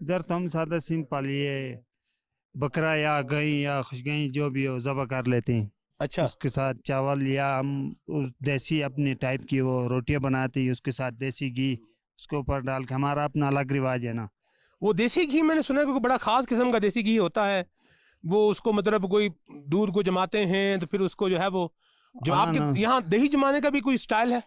इधर तो हम सादा सिंपल ये बकरा या गई या खुशगई जो भी हो ज़बह कर लेते हैं। अच्छा। उसके साथ चावल या हम देसी अपने टाइप की वो रोटियाँ बनाते हैं उसके साथ देसी घी। उसके ऊपर डाल के हमारा अपना अलग रिवाज है ना। वो देसी घी मैंने सुना है कि बड़ा खास किस्म का देसी घी होता है। वो उसको मतलब कोई दूध को जमाते हैं तो फिर उसको जो है वो जो हाँ आपके यहाँ दही जमाने का भी कोई स्टाइल है?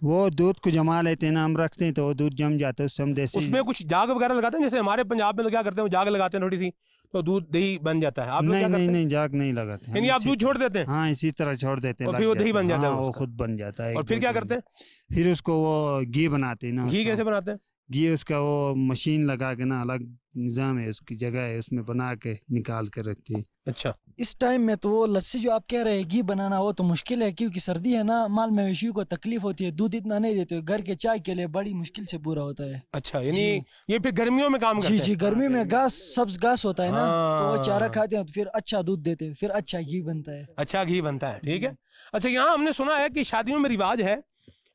वो दूध को जमा लेते हैं ना हम रखते हैं तो वो दूध जम जाता है उससे हम देसी उसमें कुछ जाग वगैरह लगाते हैं? जैसे हमारे पंजाब में लोग क्या करते हैं वो जाग लगाते हैं थोड़ी सी। तो दूध दही बन जाता है। आप नहीं क्या नहीं करते नहीं जाग नहीं लगाते हैं। यानी आप दूध छोड़ देते हैं? हाँ इसी तरह छोड़ देते हैं और फिर वो दही बन जाता है हाँ, वो खुद बन जाता है और फिर क्या करते हैं? फिर उसको वो घी बनाते हैं ना घी कैसे बनाते हैं? घी उसका वो मशीन लगा के ना अलग निज़ाम है उसकी जगह है उसमें बना के निकाल के रखती है अच्छा। इस टाइम में तो वो लस्सी जो आप कह रहे हैं घी बनाना वो तो मुश्किल है क्योंकि सर्दी है ना माल मवेशियों को तकलीफ़ होती है दूध इतना नहीं देते घर के चाय के लिए बड़ी मुश्किल से पूरा होता है। अच्छा यानी ये फिर गर्मियों में काम जी हैं जी गर्मी में घास सब्ज घास होता है ना तो वो चारा हाँ। खाते हैं तो फिर अच्छा दूध देते हैं फिर अच्छा घी बनता है। अच्छा घी बनता है ठीक है। अच्छा यहाँ हमने सुना है की शादियों में रिवाज है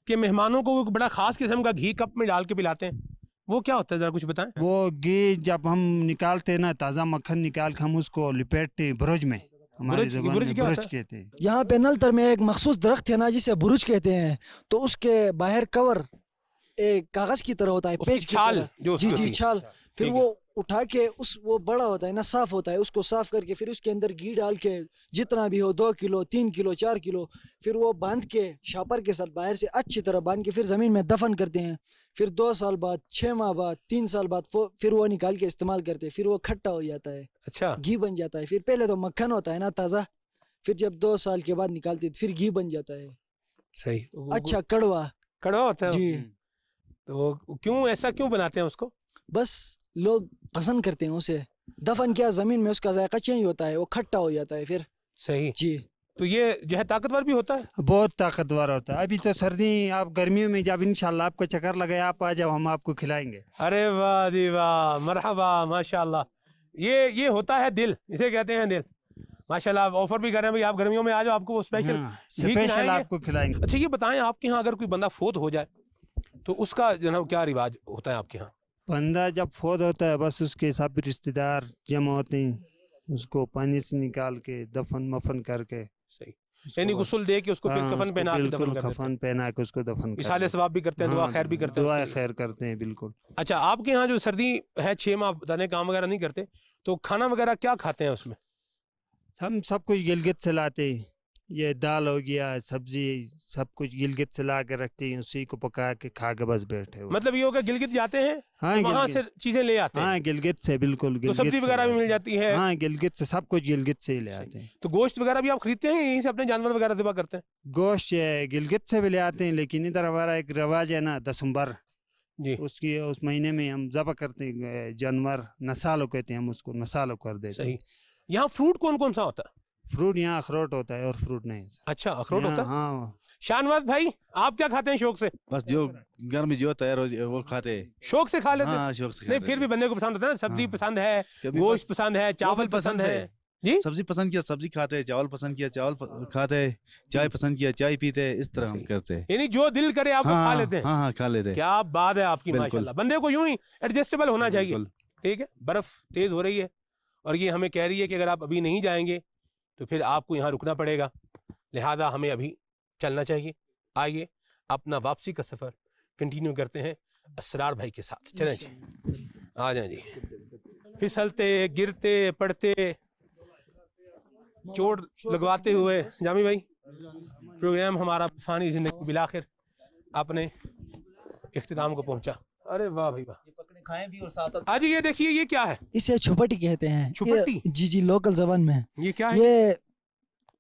कि मेहमानों को वो बड़ा खास किस्म का घी कप में डाल के पिलाते हैं। वो क्या होता है? जरा कुछ बताएँ। वो घी जब हम निकालते हैं ना ताज़ा मक्खन निकाल के हम उसको लिपेटते हैं ब्रज में। हमारी बुरुज-? कहते हैं। यहाँ पे नलतर में एक मखसूस दरख्त है ना जिसे बुरुज कहते हैं तो उसके बाहर कवर एक कागज़ की तरह होता है पेज की छाल जी जी छाल। फिर वो उठा के उस वो बड़ा होता है ना साफ़ होता है उसको साफ़ करके फिर उसके अंदर घी डाल के जितना भी हो दो किलो तीन किलो चार किलो फिर वो बाँध के शापर के साथ बाहर से अच्छी तरह बाँध के फिर ज़मीन में दफन करते हैं। फिर दो साल बाद छः माह बाद तीन साल बाद फिर वो निकाल के इस्तेमाल करते हैं फिर वो खट्टा हो जाता है। अच्छा। घी बन जाता है फिर पहले तो मक्खन होता है ना ताज़ा फिर जब दो साल के बाद निकालते हैं, फिर घी बन जाता है। सही। अच्छा कड़वा। कड़वा होता है? जी। तो क्यों ऐसा क्यों बनाते हैं उसको? बस लोग पसंद करते हैं उसे। दफन किया ज़मीन में उसका जायका चेंज होता है वो खट्टा हो जाता है फिर। सही। जी। तो ये जो है ताकतवर भी होता है? बहुत ताकतवर होता है। अभी तो सर्दी आप गर्मियों में जब इंशाल्लाह आपको चक्कर लगे आप आ जाओ हम आपको खिलाएँगे। अरे वाह जी वाह मरहबा माशाल्लाह। ये ये होता है दिल इसे कहते हैं दिल। माशाल्लाह आप ऑफ़र भी कर रहे हैं भाई आप गर्मियों में आ जाओ आपको वो स्पेशल हाँ, स्पेशल खिलाएँगे। आपको खिलाएँगे। अच्छा ये बताएँ आपके यहाँ अगर कोई बंदा फोत हो जाए तो उसका जो है क्या रिवाज होता है आपके यहाँ? बंदा जब फोद होता है बस उसके सब रिश्तेदार जमा होते हैं उसको पानी से निकाल के दफन मफन करके सही। यानी गुस्ल दे के उसको हाँ, कफन पहना के दफन कफन पहना के उसको दफन इसाले सवाब भी करते हैं दुआ हाँ, खैर भी करते हैं दुआ खैर करते हैं बिल्कुल। अच्छा आपके यहाँ जो सर्दी है छह माह बताने काम वगैरह नहीं करते तो खाना वगैरह क्या खाते हैं उसमें? हम सब कुछ गिलगित से लाते हैं। ये दाल हो गया सब्ज़ी सब कुछ गिलगित से ला के रखते हैं उसी को पका के खा के बस बैठे हुए। मतलब ये होगा गिलगित जाते हैं हाँ तो वहाँ से चीज़ें ले आते हैं हाँ? गिलगित से बिल्कुल तो सब्ज़ी वगैरह भी मिल जाती है? हाँ गिलगित से सब कुछ गिलगित से ही ले आते हैं। तो गोश्त वगैरह भी आप खरीदते हैं यहीं से अपने जानवर वगैरह दिबा करते हैं? गोश्त गिलगित से भी ले आते हैं लेकिन इधर हमारा एक रिवाज है ना दसम्बर जी। उसकी उस महीने में हम जबा करते हैं जानवर नसालो कहते हैं हम उसको नसालो कर देते हैं। यहाँ फ्रूट कौन कौन सा होता? है फ्रूट यहाँ अखरोट होता है और फ्रूट नहीं अच्छा अखरोट होता है? हाँ। शाहनवाज भाई आप क्या खाते हैं शौक से? बस जो घर में जो तैयार हो जाए, वो खाते हैं। शौक से खा लेते हैं? हाँ शौक से नहीं फिर भी बंदे को पसंद होता है ना? सब्ज़ी हाँ। पसंद है गोश्त पसंद है चावल पसंद है। जी? सब्ज़ी पसंद किया सब्ज़ी खाते हैं चावल पसंद किया चावल प- खाते हैं चाय पसंद किया चाय पीते हैं इस तरह हम करते हैं। यानी जो दिल करे आप हाँ खा लेते हैं। हाँ हाँ खा लेते हैं। क्या बात है आपकी। माशाल्लाह। बंदे को यूँ ही एडजस्टेबल होना चाहिए। ठीक है? बर्फ़ तेज हो रही है और ये हमें कह रही है कि अगर आप अभी नहीं जाएँगे तो फिर आपको यहाँ रुकना पड़ेगा। लिहाजा हमें अभी चलना चाहिए। आइए, अपना वापसी का सफ़र कंटिन्यू करते हैं असरार भाई के साथ। चलें जी। आ जाए जी। फिसलते, गिरते, पड़ते, चोट लगवाते हुए। जामी भाई प्रोग्राम हमारा फानी ज़िंदगी बिलाखिर अपने इख्तिताम को पहुँचा। अरे वाह भाई वाह। खाएँ भी और साथ साथ आज ये देखिए ये क्या है? इसे छुपटी कहते हैं। छुपटी? जी जी लोकल जबान में। ये क्या है? ये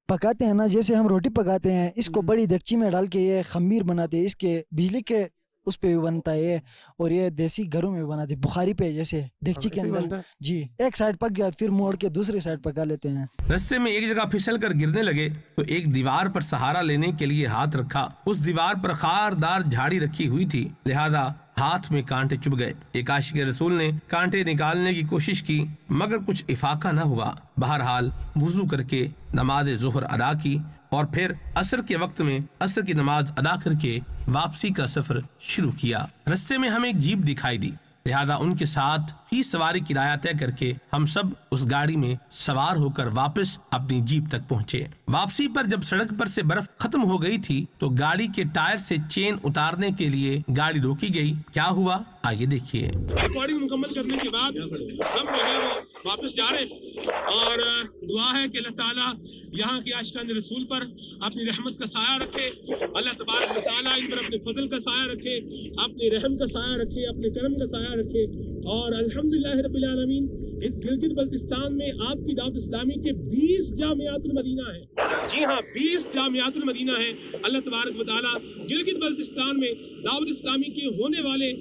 पकाते हैं ना जैसे हम रोटी पकाते हैं इसको बड़ी देगची में डाल के ये खमीर बनाते हैं इसके बिजली के उस पे भी बनता है ये और ये देसी घरों में बनाते हैं बुखारी पे जैसे देगची के अंदर। जी एक साइड पक गया फिर मोड़ के दूसरी साइड पका लेते हैं। रस्से में एक जगह फिसल कर गिरने लगे तो एक दीवार पर सहारा लेने के लिए हाथ रखा। उस दीवार पर खारदार झाड़ी रखी हुई थी लिहाजा हाथ में कांटे चुभ गए। एकाशी के रसूल ने कांटे निकालने की कोशिश की, मगर कुछ इफाका न हुआ। बहरहाल, वज़ू करके नमाज़ जोहर अदा की और फिर असर के वक्त में असर की नमाज़ अदा करके वापसी का सफ़र शुरू किया। रस्ते में हमें एक जीप दिखाई दी। लिहाजा उनके साथ ही सवारी किराया तय करके हम सब उस गाड़ी में सवार होकर वापस अपनी जीप तक पहुँचे। वापसी पर जब सड़क पर से बर्फ़ खत्म हो गई थी तो गाड़ी के टायर से चेन उतारने के लिए गाड़ी रोकी गई। क्या हुआ? आइए देखिए। रिकॉर्डिंग मुकम्मल करने के बाद हम जो है वापस जा रहे हैं और दुआ है कि अल्लाह ताला यहाँ के आशकान रसूल पर अपनी रहमत का साया रखे, अल्लाह तबारक इन पर अपने फजल का साया रखे, अपने रहम का साया रखे, अपने करम का साया रखे। और अल्हम्दुलिल्लाह इस गिलगित बल्तिस्तान में आपकी दावत इस्लामी के 20 जामियातुल मदीना है। जी हाँ 20 जामियातुल मदीना है। अल्लाह तबारक व तआला गिलगित बल्तिस्तान में दावत इस्लामी के होने वाले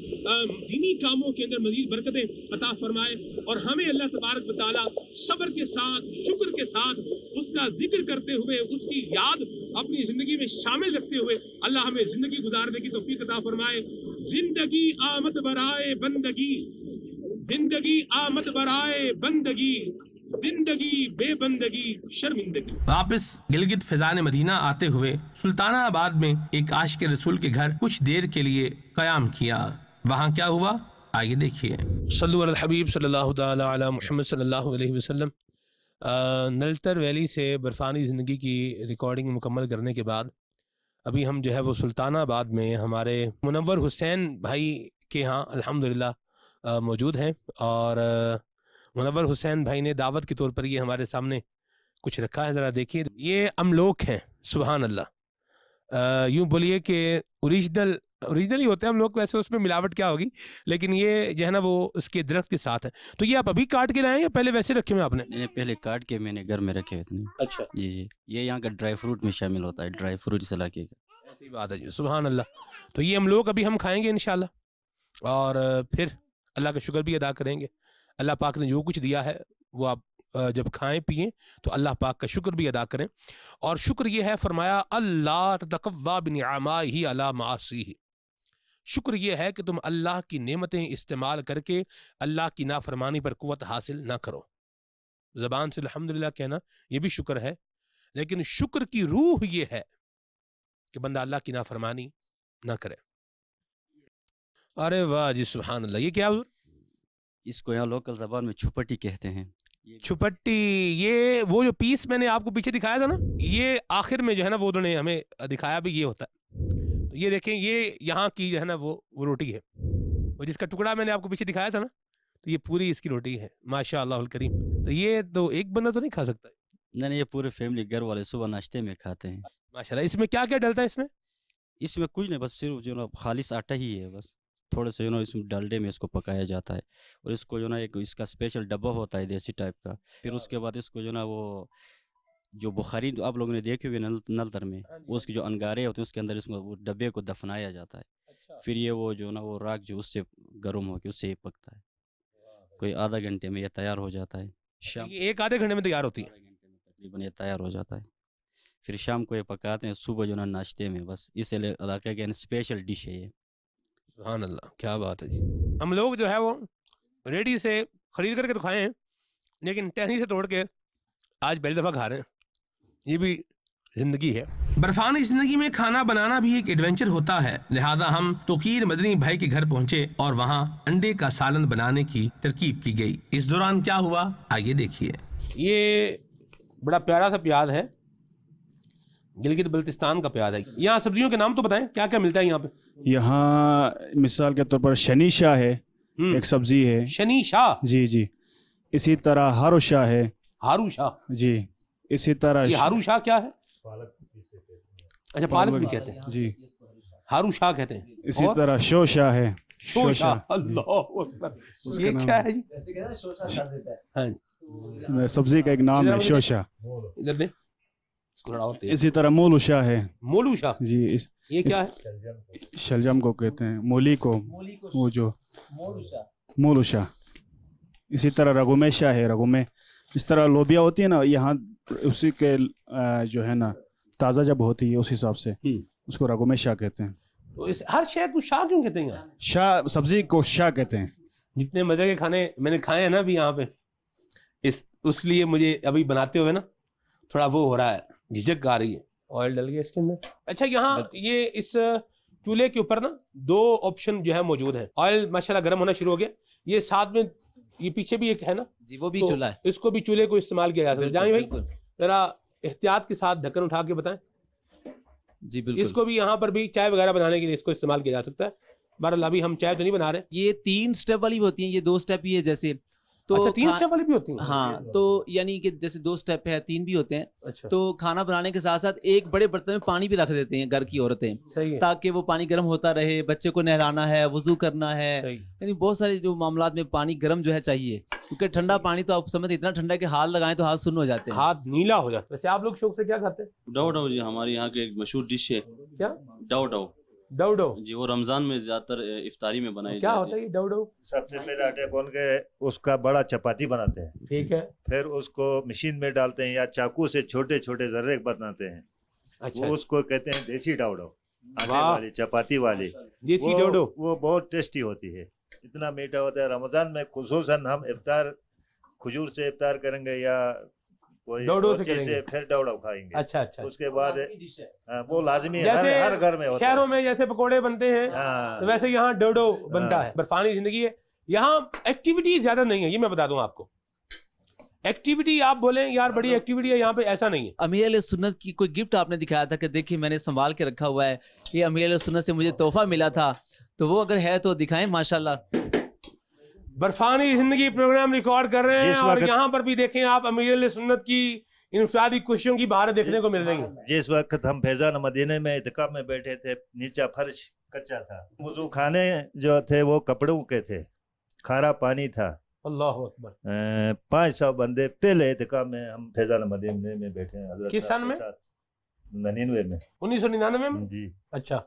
दीनी कामों के अंदर मजीद बरकतें अता फरमाए और हमें अल्लाह तबारक व तआला सब्र के साथ, शुक्र के साथ उसका ज़िक्र करते हुए, उसकी याद अपनी ज़िंदगी में शामिल रखते हुए अल्लाह हमें ज़िंदगी गुजारने की तौफीक अता फरमाए। ज़िंदगी आमद बराए बंदगी। ज़िंदगी आमद बराए बंदगी ज़िंदगी बेबंदगी शर्मिंदगी। वापस गिलगित फिजान मदीना आते हुए सुल्तानाबाद में एक आशिक रसूल के घर कुछ देर के लिए कयाम किया। वहाँ क्या हुआ? आइए देखिए। हबीब सल्लल्लाहु अलैहि वसल्लम। नलतर वैली से बर्फ़ानी ज़िंदगी की रिकॉर्डिंग मुकम्मल करने के बाद अभी हम जो है वो सुल्तानाबाद में हमारे मुनवर हुसैन भाई के यहाँ अल्हम्दुलिल्लाह मौजूद हैं और मुनवर हुसैन भाई ने दावत के तौर पर ये हमारे सामने कुछ रखा है ज़रा देखिए। ये अमलोक हैं सुबहान अल्लाह यूँ बोलिए कि ओरिजिनल ओरिजिनल ही होते हैं हम लोग वैसे उसमें मिलावट क्या होगी? लेकिन ये जो है ना वो उसके दरख्त के साथ है। तो ये आप अभी काट के लाए हैं या पहले वैसे रखे हुए हैं आपने? मैंने पहले काट के मैंने घर में रखे हुए अच्छा। जी जी। ये यहाँ का ड्राई फ्रूट में शामिल होता है ड्राई फ्रूट इस इलाके का ऐसी बात है जी सुबहान अल्लाह तो ये हम लोग अभी हम खाएँगे इन और फिर? अल्लाह का शुक्र भी अदा करेंगे। अल्लाह पाक ने जो कुछ दिया है, वो आप जब खाएँ, पिएँ तो अल्लाह पाक का शुक्र भी अदा करें। और शुक्र ये है, फरमाया, अल्लाह तकवा बिनियामा ही अला मासी ही शुक्र ये है कि तुम अल्लाह की नेमतें इस्तेमाल करके अल्लाह की नाफरमानी पर कुवत हासिल ना करो। ज़बान से अल्हम्दुलिल्लाह कहना, ये भी शुक्र है। लेकिन शुक्र की रूह ये है कि बंदा अल्लाह की नाफरमानी ना करे। अरे वाह जी सुबहान अल्लाह ये क्या हुजूर? इसको यहाँ लोकल जबान में छुपटी कहते हैं। छुपट्टी ये वो जो पीस मैंने आपको पीछे दिखाया था ना ये आखिर में जो है ना वो उन्होंने हमें दिखाया भी ये होता है। तो ये देखें ये यहाँ की जो है ना वो वो रोटी है। वो जिसका टुकड़ा मैंने आपको पीछे दिखाया था ना तो ये पूरी इसकी रोटी है माशा करीम। तो ये तो एक बंदा तो नहीं खा सकता। नहीं नहीं ये पूरे फैमिली घर वाले सुबह नाश्ते में खाते हैं। माशाल्लाह इसमें क्या क्या डलता है इसमें? इसमें कुछ नहीं बस सिर्फ़ जो ना खालिश आटा ही है बस। थोड़े से जो ना इसमें डलडे में इसको पकाया जाता है और इसको जो ना एक इसका स्पेशल डब्बा होता है देसी टाइप का। फिर उसके बाद इसको जो ना वो जो बुखारी आप लोगों ने देखे हुए नल नलतर में उसके जो। अंगारे होते हैं उसके अंदर इसको वो डब्बे को दफनाया जाता है। फिर ये वो जो ना वो राख जो उससे गर्म होकर उससे पकता है। कोई आधा घंटे में ये तैयार हो जाता है। शाम एक आधे घंटे में तैयार होती है? तकरीबन ये तैयार हो जाता है। फिर शाम को ये पकाते हैं सुबह जो ना नाश्ते में बस। इस इलाके के स्पेशल डिश है ये। सुबहान अल्लाह क्या बात है जी। हम लोग जो है वो रेडी से खरीद करके तो खाए हैं लेकिन टहनी से तोड़ के आज पहली दफ़ा खा रहे हैं। ये भी ज़िंदगी है। बर्फानी ज़िंदगी में खाना बनाना भी एक एडवेंचर होता है। लिहाजा हम तोकीर मदनी भाई के घर पहुँचे और वहाँ अंडे का सालन बनाने की तरकीब की गई। इस दौरान क्या हुआ आइए देखिए। ये बड़ा प्यारा सा प्याज है। गिलगित बल्तिस्तान का प्याज है। यहाँ सब्जियों के नाम तो बताएँ क्या क्या मिलता है यहाँ पे? यहाँ मिसाल के तौर पर शनी शाह है एक सब्ज़ी है। शनी शाह? जी जी। इसी तरह हारू शाह है। हारू शाह? जी इसी तरह ये हारू शाह क्या है? अच्छा पालक भी कहते हैं। जी। हारू शाह कहते हैं। इसी और? तरह शो शाह है। शो शाह अल्लाह ये क्या है जी? हाँ सब्ज़ी का एक नाम है आओ शो इधर। शाह तेज। इसी तरह मोलू शाह है। मोलू शाह जी इस ये क्या इस- है? शलजम को कहते हैं मोली को वो जो मोलू शाह इसी तरह रघुमे शाह है रघुमे इस तरह लोबिया होती है ना यहाँ उसी के जो है ना ताज़ा जब होती है उस हिसाब से उसको रघुमे शाह कहते हैं। तो इस हर शय को शाह क्यों कहते हैं शाह सब्ज़ी को शाह कहते हैं। जितने मज़े के खाने मैंने खाए हैं ना अभी यहाँ पे इस उस लिए मुझे अभी बनाते हुए ना थोड़ा वो हो रहा है। झिझक आ रही है। ऑयल डल गया इसके अंदर। अच्छा यहाँ ये इस चूल्हे के ऊपर ना दो ऑप्शन जो है मौजूद है। ऑयल माशाल्लाह गर्म होना शुरू हो गया। ये साथ में ये पीछे भी एक है ना? जी वो भी तो चूल्हा है। इसको भी चूल्हे को इस्तेमाल किया जा सकता है। जानी भाई जरा एहतियात के साथ ढक्कन उठा के बताएँ। जी बिल्कुल। इसको भी यहाँ पर भी चाय वगैरह बनाने के लिए इसको इस्तेमाल किया जा सकता है। बहरहाल अभी हम चाय तो नहीं बना रहे। ये तीन स्टेप वाली होती है ये दो स्टेप ही है जैसे तो अच्छा, तीन स्टेप वाली भी होती हैं? हाँ तो यानी कि जैसे दो स्टेप है तीन भी होते हैं। अच्छा। तो खाना बनाने के साथ साथ एक बड़े बर्तन में पानी भी रख देते हैं घर की औरतें ताकि वो पानी गर्म होता रहे बच्चे को नहलाना है वज़ू करना है। यानी बहुत सारे जो मामला में पानी गर्म जो है चाहिए क्योंकि ठंडा पानी तो आप समझते इतना ठंडा है कि हाथ लगाए तो हाथ सुन्न हो जाते हैं। हाथ नीला हो जाता है। वैसे आप लोग शौक से क्या खाते हैं? डव डव जी हमारे यहाँ की एक मशहूर डिश है। क्या? डव डव डव जी वो रमज़ान में ज़्यादातर इफ्तारी में बनाई क्या होता है डव सबसे पहले आटे कौन के उसका बड़ा चपाती बनाते हैं। ठीक है। फिर उसको मशीन में डालते हैं या चाकू से छोटे छोटे जर्रे बनाते हैं। अच्छा। वो उसको कहते हैं देसी डाउडो आटे वाली चपाती वाली। देसी डाउडो। वो बहुत टेस्टी होती है। इतना मीठा होता है। रमज़ान में खुसूसन हम इफ्तार खजूर से इफ्तार करेंगे या कोई और से करेंगे। फिर डाउडो खाएँगे। अच्छा अच्छा उसके बाद हाँ, वो लाजमी हर जैसे हर घर में शहरों में जैसे पकोड़े बनते हैं हाँ। तो वैसे यहाँ डोडो बनता हाँ। है। बर्फानी ज़िंदगी है। यहाँ एक्टिविटी ज़्यादा नहीं है ये मैं बता दूँ आपको। एक्टिविटी आप बोले यार बड़ी एक्टिविटी है यहाँ पे ऐसा नहीं है। अमीर अल सुन्नत की कोई गिफ्ट आपने दिखाया था कि देखिए मैंने संभाल के रखा हुआ है ये अमीर अल सुन्नत से मुझे तोहफा मिला था तो वो अगर है तो दिखाएँ माशाल्लाह। बर्फानी ज़िंदगी प्रोग्राम रिकॉर्ड कर रहे हैं और यहाँ पर भी देखें आप अमीर सुन्नत की इंफरादी खुशियों की बाहर देखने को मिल रही है। जिस वक्त हम फैजान मदीने में इतकाब में बैठे थे नीचा फर्श कच्चा था। वज़ू खाने जो थे वो कपड़ों के थे। खारा पानी था। अल्लाह अकबर। पाँच सौ बंदे पहले इतकाब में हम फैजान मदीने में बैठे हैं किस सन के में? साथ। में। उन्नीस सौ निन्यानवे में? जी। अच्छा।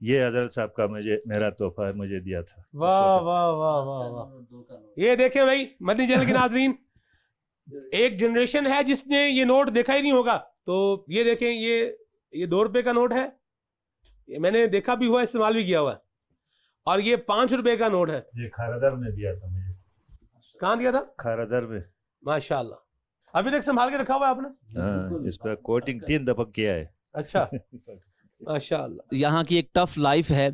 ये हज़रत साहब का मुझे मेरा तोहफा मुझे दिया था। वाह वाह वाह वाह वाह। ये देखे भाई मदनी जल के नाजरीन एक जनरेशन है जिसने ये नोट देखा ही नहीं होगा। तो ये देखें ये ये दो रुपए का नोट है। ये मैंने देखा भी हुआ इस्तेमाल भी किया हुआ और ये पाँच रुपए का नोट है। ये खारादर में दिया था मुझे। कहाँ दिया था? खारादर में। माशाल्लाह। अभी तक संभाल के रखा हुआ है आपने? हाँ इस पर कोटिंग तीन दफ़ा किया है। अच्छा। माशाल्लाह। यहाँ की एक टफ लाइफ है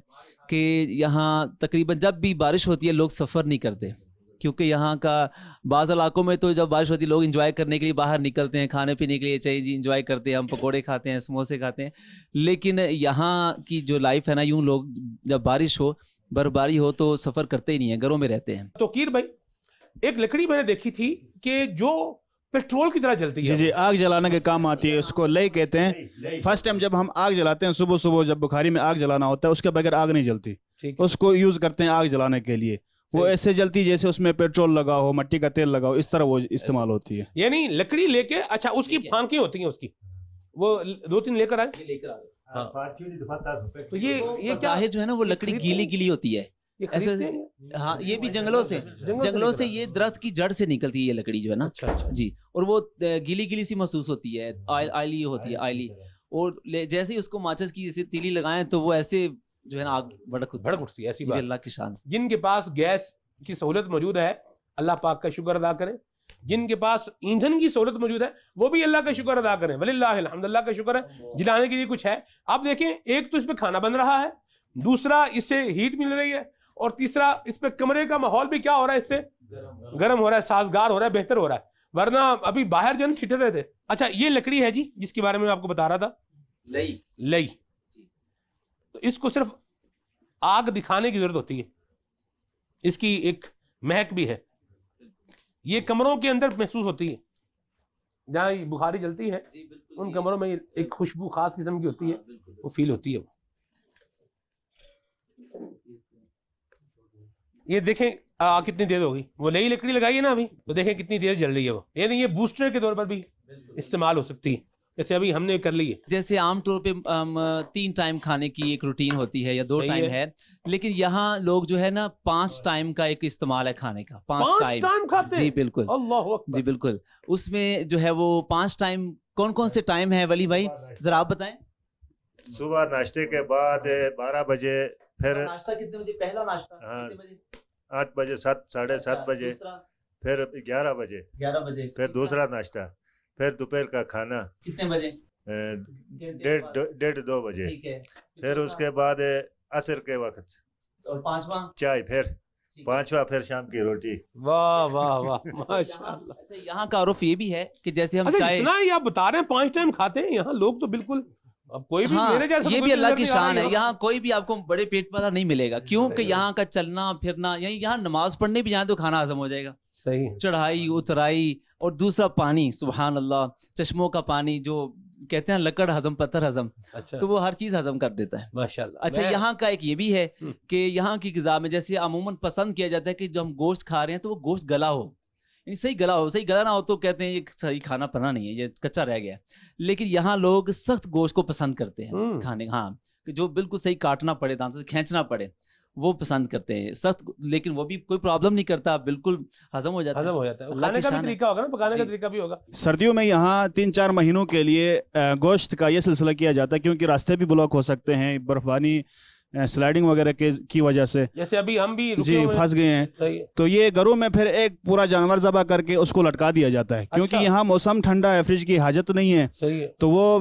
कि यहाँ तकरीबन जब भी बारिश होती है लोग सफ़र नहीं करते। क्योंकि यहाँ का बाज़ इलाकों में तो जब बारिश होती है लोग इंजॉय करने के लिए बाहर निकलते हैं खाने पीने के लिए चाहिए जी इंजॉय करते हैं हम पकोड़े खाते हैं समोसे खाते हैं। लेकिन यहाँ की जो लाइफ है ना यूँ लोग जब बारिश हो बर्फबारी हो तो सफ़र करते ही नहीं है घरों में रहते हैं। तो कीर भाई एक लकड़ी मैंने देखी थी कि जो पेट्रोल की तरह जलती है जी जी आग जलाने के काम आती है उसको लई कहते हैं। फ़र्स्ट टाइम जब हम आग जलाते हैं सुबह सुबह जब बुखारी में आग जलाना होता है उसके बगैर आग नहीं जलती। उसको यूज़ करते हैं आग जलाने के लिए। वो ऐसे जलती जैसे उसमें पेट्रोल लगा हो मट्टी का तेल लगा हो इस तरह वो इस्तेमाल होती है। यानी लकड़ी लेके अच्छा उसकी फांकी होती है उसकी। वो दो तीन लेकर आए? लेकर हाँ। तो ये ये क्या जो है ना वो लकड़ी गीली गीली होती है। ऐसे हैं? हाँ ये भी जंगलों से जंगलों से ये दरख्त की जड़ से निकलती है ये लकड़ी जो है ना। अच्छा अच्छा। जी और वो गीली गीली सी महसूस होती है ऑयल ऑयली होती है ऑयली और जैसे ही उसको माचिस की जैसे तीली लगाएँ तो वो ऐसे जो है ना आग भड़क भड़क उठती है ऐसी बात। अल्लाह की शान। जिनके पास गैस की सहूलत मौजूद है अल्लाह पाक का शुक्र अदा करें। जिनके पास ईंधन की सहूलत मौजूद है वो भी अल्लाह का शुक्र अदा करें। वलिल्लाह अल्हम्दुलिल्लाह का शुक्र है। जलाने के लिए कुछ है। आप देखें एक तो इसमें खाना बन रहा है दूसरा इससे हीट मिल रही है। और तीसरा इस पे कमरे का माहौल भी क्या हो रहा है इससे? गर्म हो रहा है। साजगार हो रहा है बेहतर हो रहा है। वरना अभी बाहर जो है रहे थे। अच्छा ये लकड़ी है जी जिसके बारे में आपको बता रहा था? लई। लई। तो इसको सिर्फ़ आग दिखाने की ज़रूरत होती है। इसकी एक महक भी है। ये कमरों के अंदर महसूस होती है। जहाँ बुखारी जलती है उन कमरों में एक खुशबू खास किस्म की होती है। वो फील होती है ये देखें आ, कितनी देर होगी? वो नई लकड़ी लगाई है ना अभी तो देखें कितनी देर जल रही है वो। यानी ये बूस्टर के तौर पर भी इस्तेमाल हो सकती है। जैसे अभी हमने कर ली है। जैसे आमतौर पे तीन टाइम खाने की एक रूटीन होती है या दो टाइम है। है लेकिन यहाँ लोग जो है ना पाँच टाइम का एक इस्तेमाल है खाने का। पाँच पाँच टाइम टाइम खाते जी बिल्कुल। अल्लाह जी बिल्कुल। उसमें जो है वो पाँच टाइम कौन कौन से टाइम है वली भाई? जरा आप बताएँ। सुबह नाश्ते के बाद बारह बजे फिर नाश्ता कितने बजे पहला नाश्ता हाँ, आठ बजे सात साढ़े सात अच्छा, बजे दूसरा? फिर ग्यारह बजे। ग्यारह बजे फिर दूसरा नाश्ता फिर दोपहर का खाना कितने बजे? डेढ़ दो- डेढ़ दो बजे। फिर उसके बाद असर के वक्त। और पांचवा? चाय फिर। पांचवा फिर शाम की रोटी। वाह वाह वाह माशाल्लाह। अच्छा यहाँ का आरोप ये भी है कि जैसे हम अच्छा चाय इतना ही आप बता रहे हैं पाँच टाइम खाते हैं यहाँ लोग तो बिल्कुल अब कोई भी हाँ मेरे जैसा ये तो भी अल्लाह की शान है। यहाँ कोई भी आपको बड़े पेट वाला नहीं मिलेगा क्योंकि यहाँ का चलना फिरना यही यहाँ नमाज़ पढ़ने भी जाए तो खाना हजम हो जाएगा। सही चढ़ाई उतराई और दूसरा पानी सुबहान अल्लाह चश्मों का पानी जो कहते हैं लकड़ हजम पत्थर हजम अच्छा। तो वो हर चीज़ हजम कर देता है। माशाल्लाह। अच्छा यहाँ का एक ये भी है कि यहाँ की गजा में जैसे अमूमन पसंद किया जाता है कि जो हम गोश्त खा रहे हैं तो वो गोश्त गला हो। यानी सही गला हो सही गला ना हो तो कहते हैं ये सही खाना पना नहीं है ये कच्चा रह गया लेकिन यहाँ लोग सख्त गोश्त को पसंद करते हैं खाने हाँ कि जो बिल्कुल सही काटना पड़े दांतों से खींचना पड़े वो पसंद करते हैं। सख्त लेकिन वो भी कोई प्रॉब्लम नहीं करता बिल्कुल हजम हो जाता हजम हो जाता है। खाने का भी तरीका होगा ना पकाने का तरीका भी होगा। सर्दियों में यहाँ तीन चार महीनों के लिए गोश्त का ये सिलसिला किया जाता है क्योंकि रास्ते भी ब्लॉक हो सकते हैं बर्फबारी अ, स्लाइडिंग वगैरह के की वजह से। जैसे अभी हम भी जी फंस गए हैं। तो ये घरों में फिर एक पूरा जानवर जबा करके उसको लटका दिया जाता है क्योंकि अच्छा। यहाँ मौसम ठंडा है फ्रिज की हाजत नहीं है। है। तो वो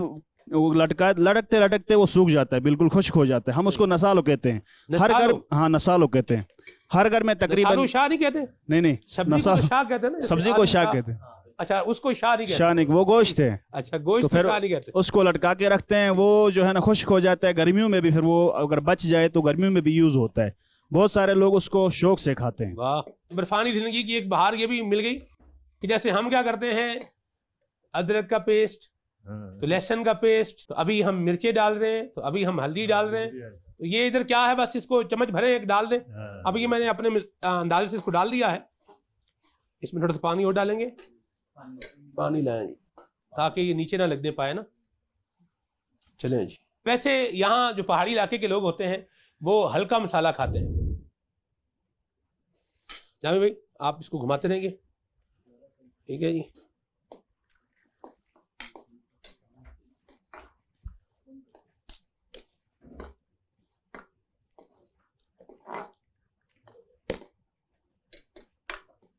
वो लटका लटकते लटकते वो सूख जाता है बिल्कुल खुश्क हो जाता है। हम उसको नसालो कहते हैं। हर घर हाँ नसालो कहते हैं। हर घर में तकरीबन शाह नहीं कहते? नहीं नहीं सब्ज़ी को शाह कहते हैं सब्ज़ी को शाह। कहते हैं। अच्छा उसको नहीं कहते शाह नहीं वो गोश्त है। अच्छा गोश्त तो को फिर नहीं कहते उसको लटका के रखते हैं वो जो है ना खुश्क हो जाता है गर्मियों में भी फिर वो अगर बच जाए तो गर्मियों में भी यूज़ होता है। बहुत सारे लोग उसको शौक से खाते हैं। वाह बर्फानी ज़िंदगी की एक बहार ये भी मिल गई कि जैसे हम क्या करते हैं अदरक का पेस्ट तो लहसन का पेस्ट तो अभी हम मिर्चे डाल रहे हैं तो अभी हम हल्दी डाल रहे हैं। तो ये इधर क्या है बस इसको चम्मच भरे एक डाल दें। अभी ये मैंने अपने अंदाजे से इसको डाल दिया है। इसमें थोड़ा सा पानी और डालेंगे। पानी लाएँ जी ताकि ये नीचे ना लगने पाए ना। चले जी। वैसे यहाँ जो पहाड़ी इलाके के लोग होते हैं वो हल्का मसाला खाते हैं। जामे भाई आप इसको घुमाते रहेंगे? ठीक है जी।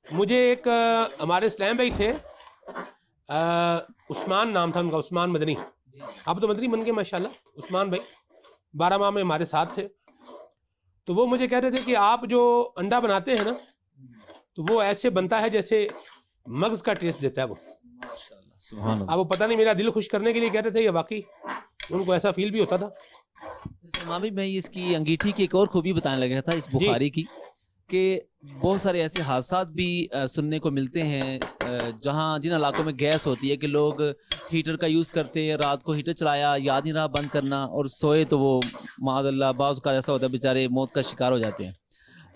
मुझे एक हमारे इस्लाम भाई थे। उस्मान नाम था उनका उस्मान मदनी। आप तो मदनी बन गए माशाल्लाह। उस्मान भाई बारह माह में हमारे साथ थे। तो वो मुझे कहते थे कि आप जो अंडा बनाते हैं ना तो वो ऐसे बनता है जैसे मगज का टेस्ट देता है वो। अब वो पता नहीं मेरा दिल खुश करने के लिए कहते थे या वाकई उनको ऐसा फील भी होता था। भी मैं इसकी अंगीठी की एक और खूबी बताने लगा था इस बुखारी की। कि बहुत सारे ऐसे हादसा भी सुनने को मिलते हैं जहाँ जिन इलाकों में गैस होती है कि लोग हीटर का यूज़ करते हैं रात को हीटर चलाया याद नहीं रहा बंद करना और सोए तो वो मादल्ला बाज का ऐसा होता है बेचारे मौत का शिकार हो जाते हैं।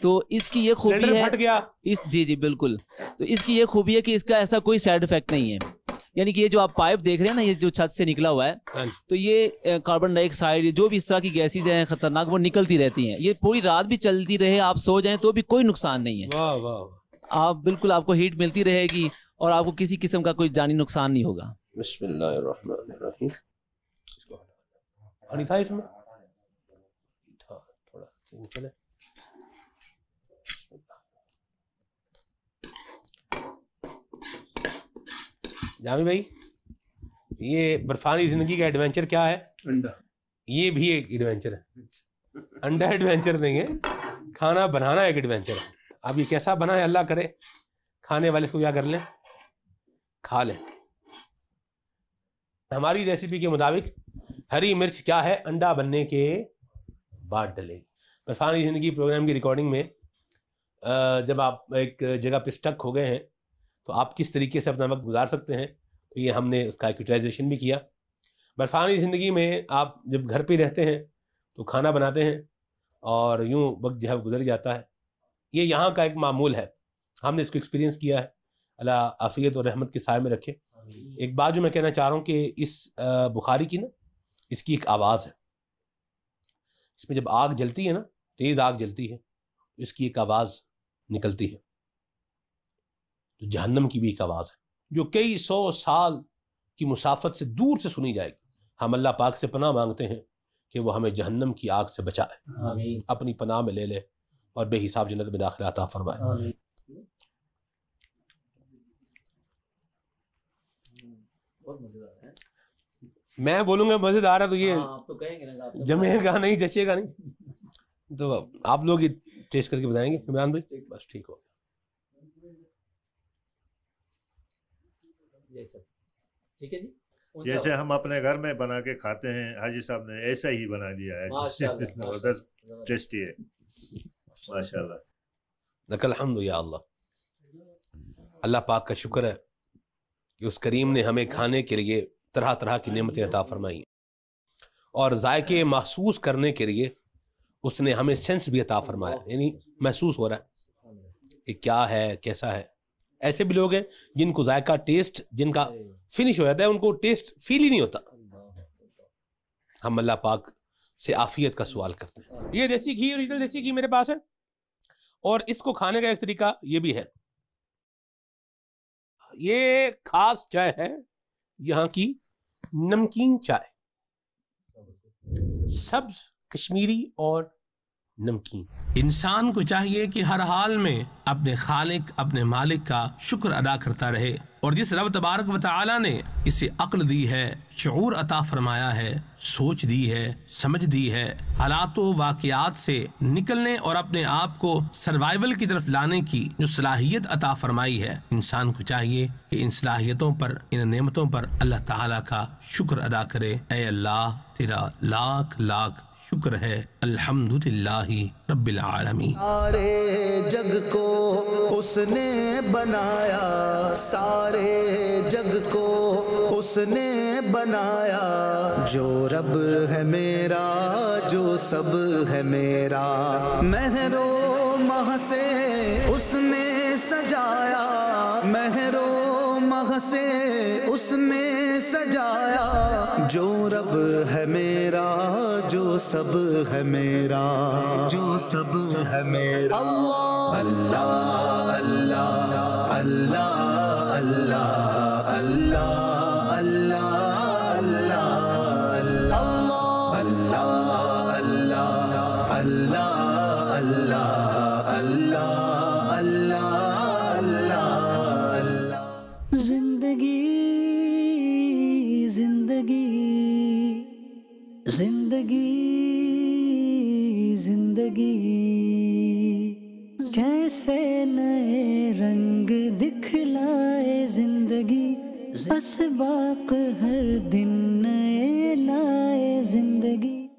तो इसकी ये खूबी है गया। इस जी जी बिल्कुल। तो इसकी ये खूबी है कि इसका ऐसा कोई साइड इफ़ेक्ट नहीं है। यानी कि ये जो आप पाइप देख रहे हैं ना ये जो छत से निकला हुआ है तो ये कार्बन डाइऑक्साइड जो भी इस तरह की गैसेज हैं खतरनाक वो निकलती रहती हैं। ये पूरी रात भी चलती रहे आप सो जाएँ तो भी कोई नुकसान नहीं है। वाह वाह आप बिल्कुल आपको हीट मिलती रहेगी और आपको किसी किस्म का कोई जानी नुकसान नहीं होगा। बिस्मिल्लाहिर्रहमानिर्रहीम। पानी था इसमें? था थोड़ा चले। जामी भाई ये बर्फानी ज़िंदगी का एडवेंचर क्या है? अंडा। ये भी एक एडवेंचर है। अंडा एडवेंचर नहीं है खाना बनाना एक एडवेंचर है। अब ये कैसा बना है अल्लाह करे। खाने वाले इसको क्या कर लें? खा लें। हमारी रेसिपी के मुताबिक हरी मिर्च क्या है? अंडा बनने के बाद डलेगी बर्फानी ज़िंदगी प्रोग्राम की रिकॉर्डिंग में जब आप एक जगह पे स्टक हो गए हैं तो आप किस तरीके से अपना वक्त गुजार सकते हैं? तो ये हमने उसका एक यूटिलाइजेशन भी किया। बर्फानी ज़िंदगी में आप जब घर पर रहते हैं तो खाना बनाते हैं और यूँ वक्त जो है गुजर जाता है। ये यहाँ का एक मामूल है। हमने इसको एक्सपीरियंस किया है। अल्लाह आफ़ियत और रहमत के साय में रखे। एक बात जो मैं कहना चाह रहा हूँ कि इस बुखारी की ना इसकी एक आवाज़ है। इसमें जब आग जलती है ना तेज़ आग जलती है तो इसकी एक आवाज़ निकलती है। तो जहन्नम की भी एक आवाज़ है जो कई सौ साल की मुसाफत से दूर से सुनी जाएगी। हम अल्लाह पाक से पनाह मांगते हैं कि वो हमें जहन्नम की आग से बचाए अपनी पनाह में ले ले और बेहिसाब जन्नत में दाखिला अता फरमाए। मैं बोलूँगा मज़ेदार है तो ये हाँ, आप तो कहेंगे ना, तो जमेगा नहीं जचेगा नहीं। तो आप लोग ये टेस्ट करके बताएँगे इमरान भाई? बस ठीक हो। यही सब। ठीक है जी? जैसे हम अपने घर में बना के खाते हैं हाजी साहब ने ऐसा ही बना दिया है। ज़बरदस्त टेस्टी है। माशाल्लाह। लकल हम्द या अल्लाह। अल्लाह पाक का शुक्र है कि उस करीम ने हमें खाने के लिए तरह तरह की नेमतें अता फरमाई। और जायके महसूस करने के लिए उसने हमें सेंस भी अता फरमाया। यानी महसूस हो रहा है कि क्या है कैसा है। ऐसे भी लोग हैं जिनको जायका टेस्ट जिनका फिनिश हो जाता है उनको टेस्ट फील ही नहीं होता। हम अल्लाह पाक से आफियत का सवाल करते हैं। ये देसी घी ओरिजिनल देसी घी मेरे पास है। और इसको खाने का एक तरीका ये भी है। ये खास चाय है यहाँ की नमकीन चाय। सब्ज कश्मीरी और नमकीन। इंसान को चाहिए कि हर हाल में अपने खालिक, अपने मालिक का शुक्र अदा करता रहे। और जिस रब तबारक व तआला ने इसे अक्ल दी है, शूर अता फरमाया है, सोच दी है, समझ दी है, हालात, वाकयात से निकलने और अपने आप को सर्वाइवल की तरफ़ लाने की जो सलाहियत अता फरमाई है, इंसान को चाहिए कि इन सलाहियतों पर, इन नेमतों पर अल्लाह ताला का शुक्र अदा करे। अल्लाह, तेरा लाख लाख शुक्र है। अल्हम्दुलिल्लाह रब्बिल आलमीन। सारे जग को उसने बनाया। सारे जग को उसने बनाया। जो रब है मेरा, जो सब है मेरा। महरो मह से उसने सजाया। महरो मह से उसने सजाया जो रब है मेरा जो सब है मेरा। जो सब है मेरा। अल्लाह अल्लाह अल्लाह अल्लाह अल्लाह अल्लाह। ज़िंदगी ज़िंदगी। जैसे नए रंग दिखलाए ज़िंदगी असबाक हर दिन नए लाए ज़िंदगी।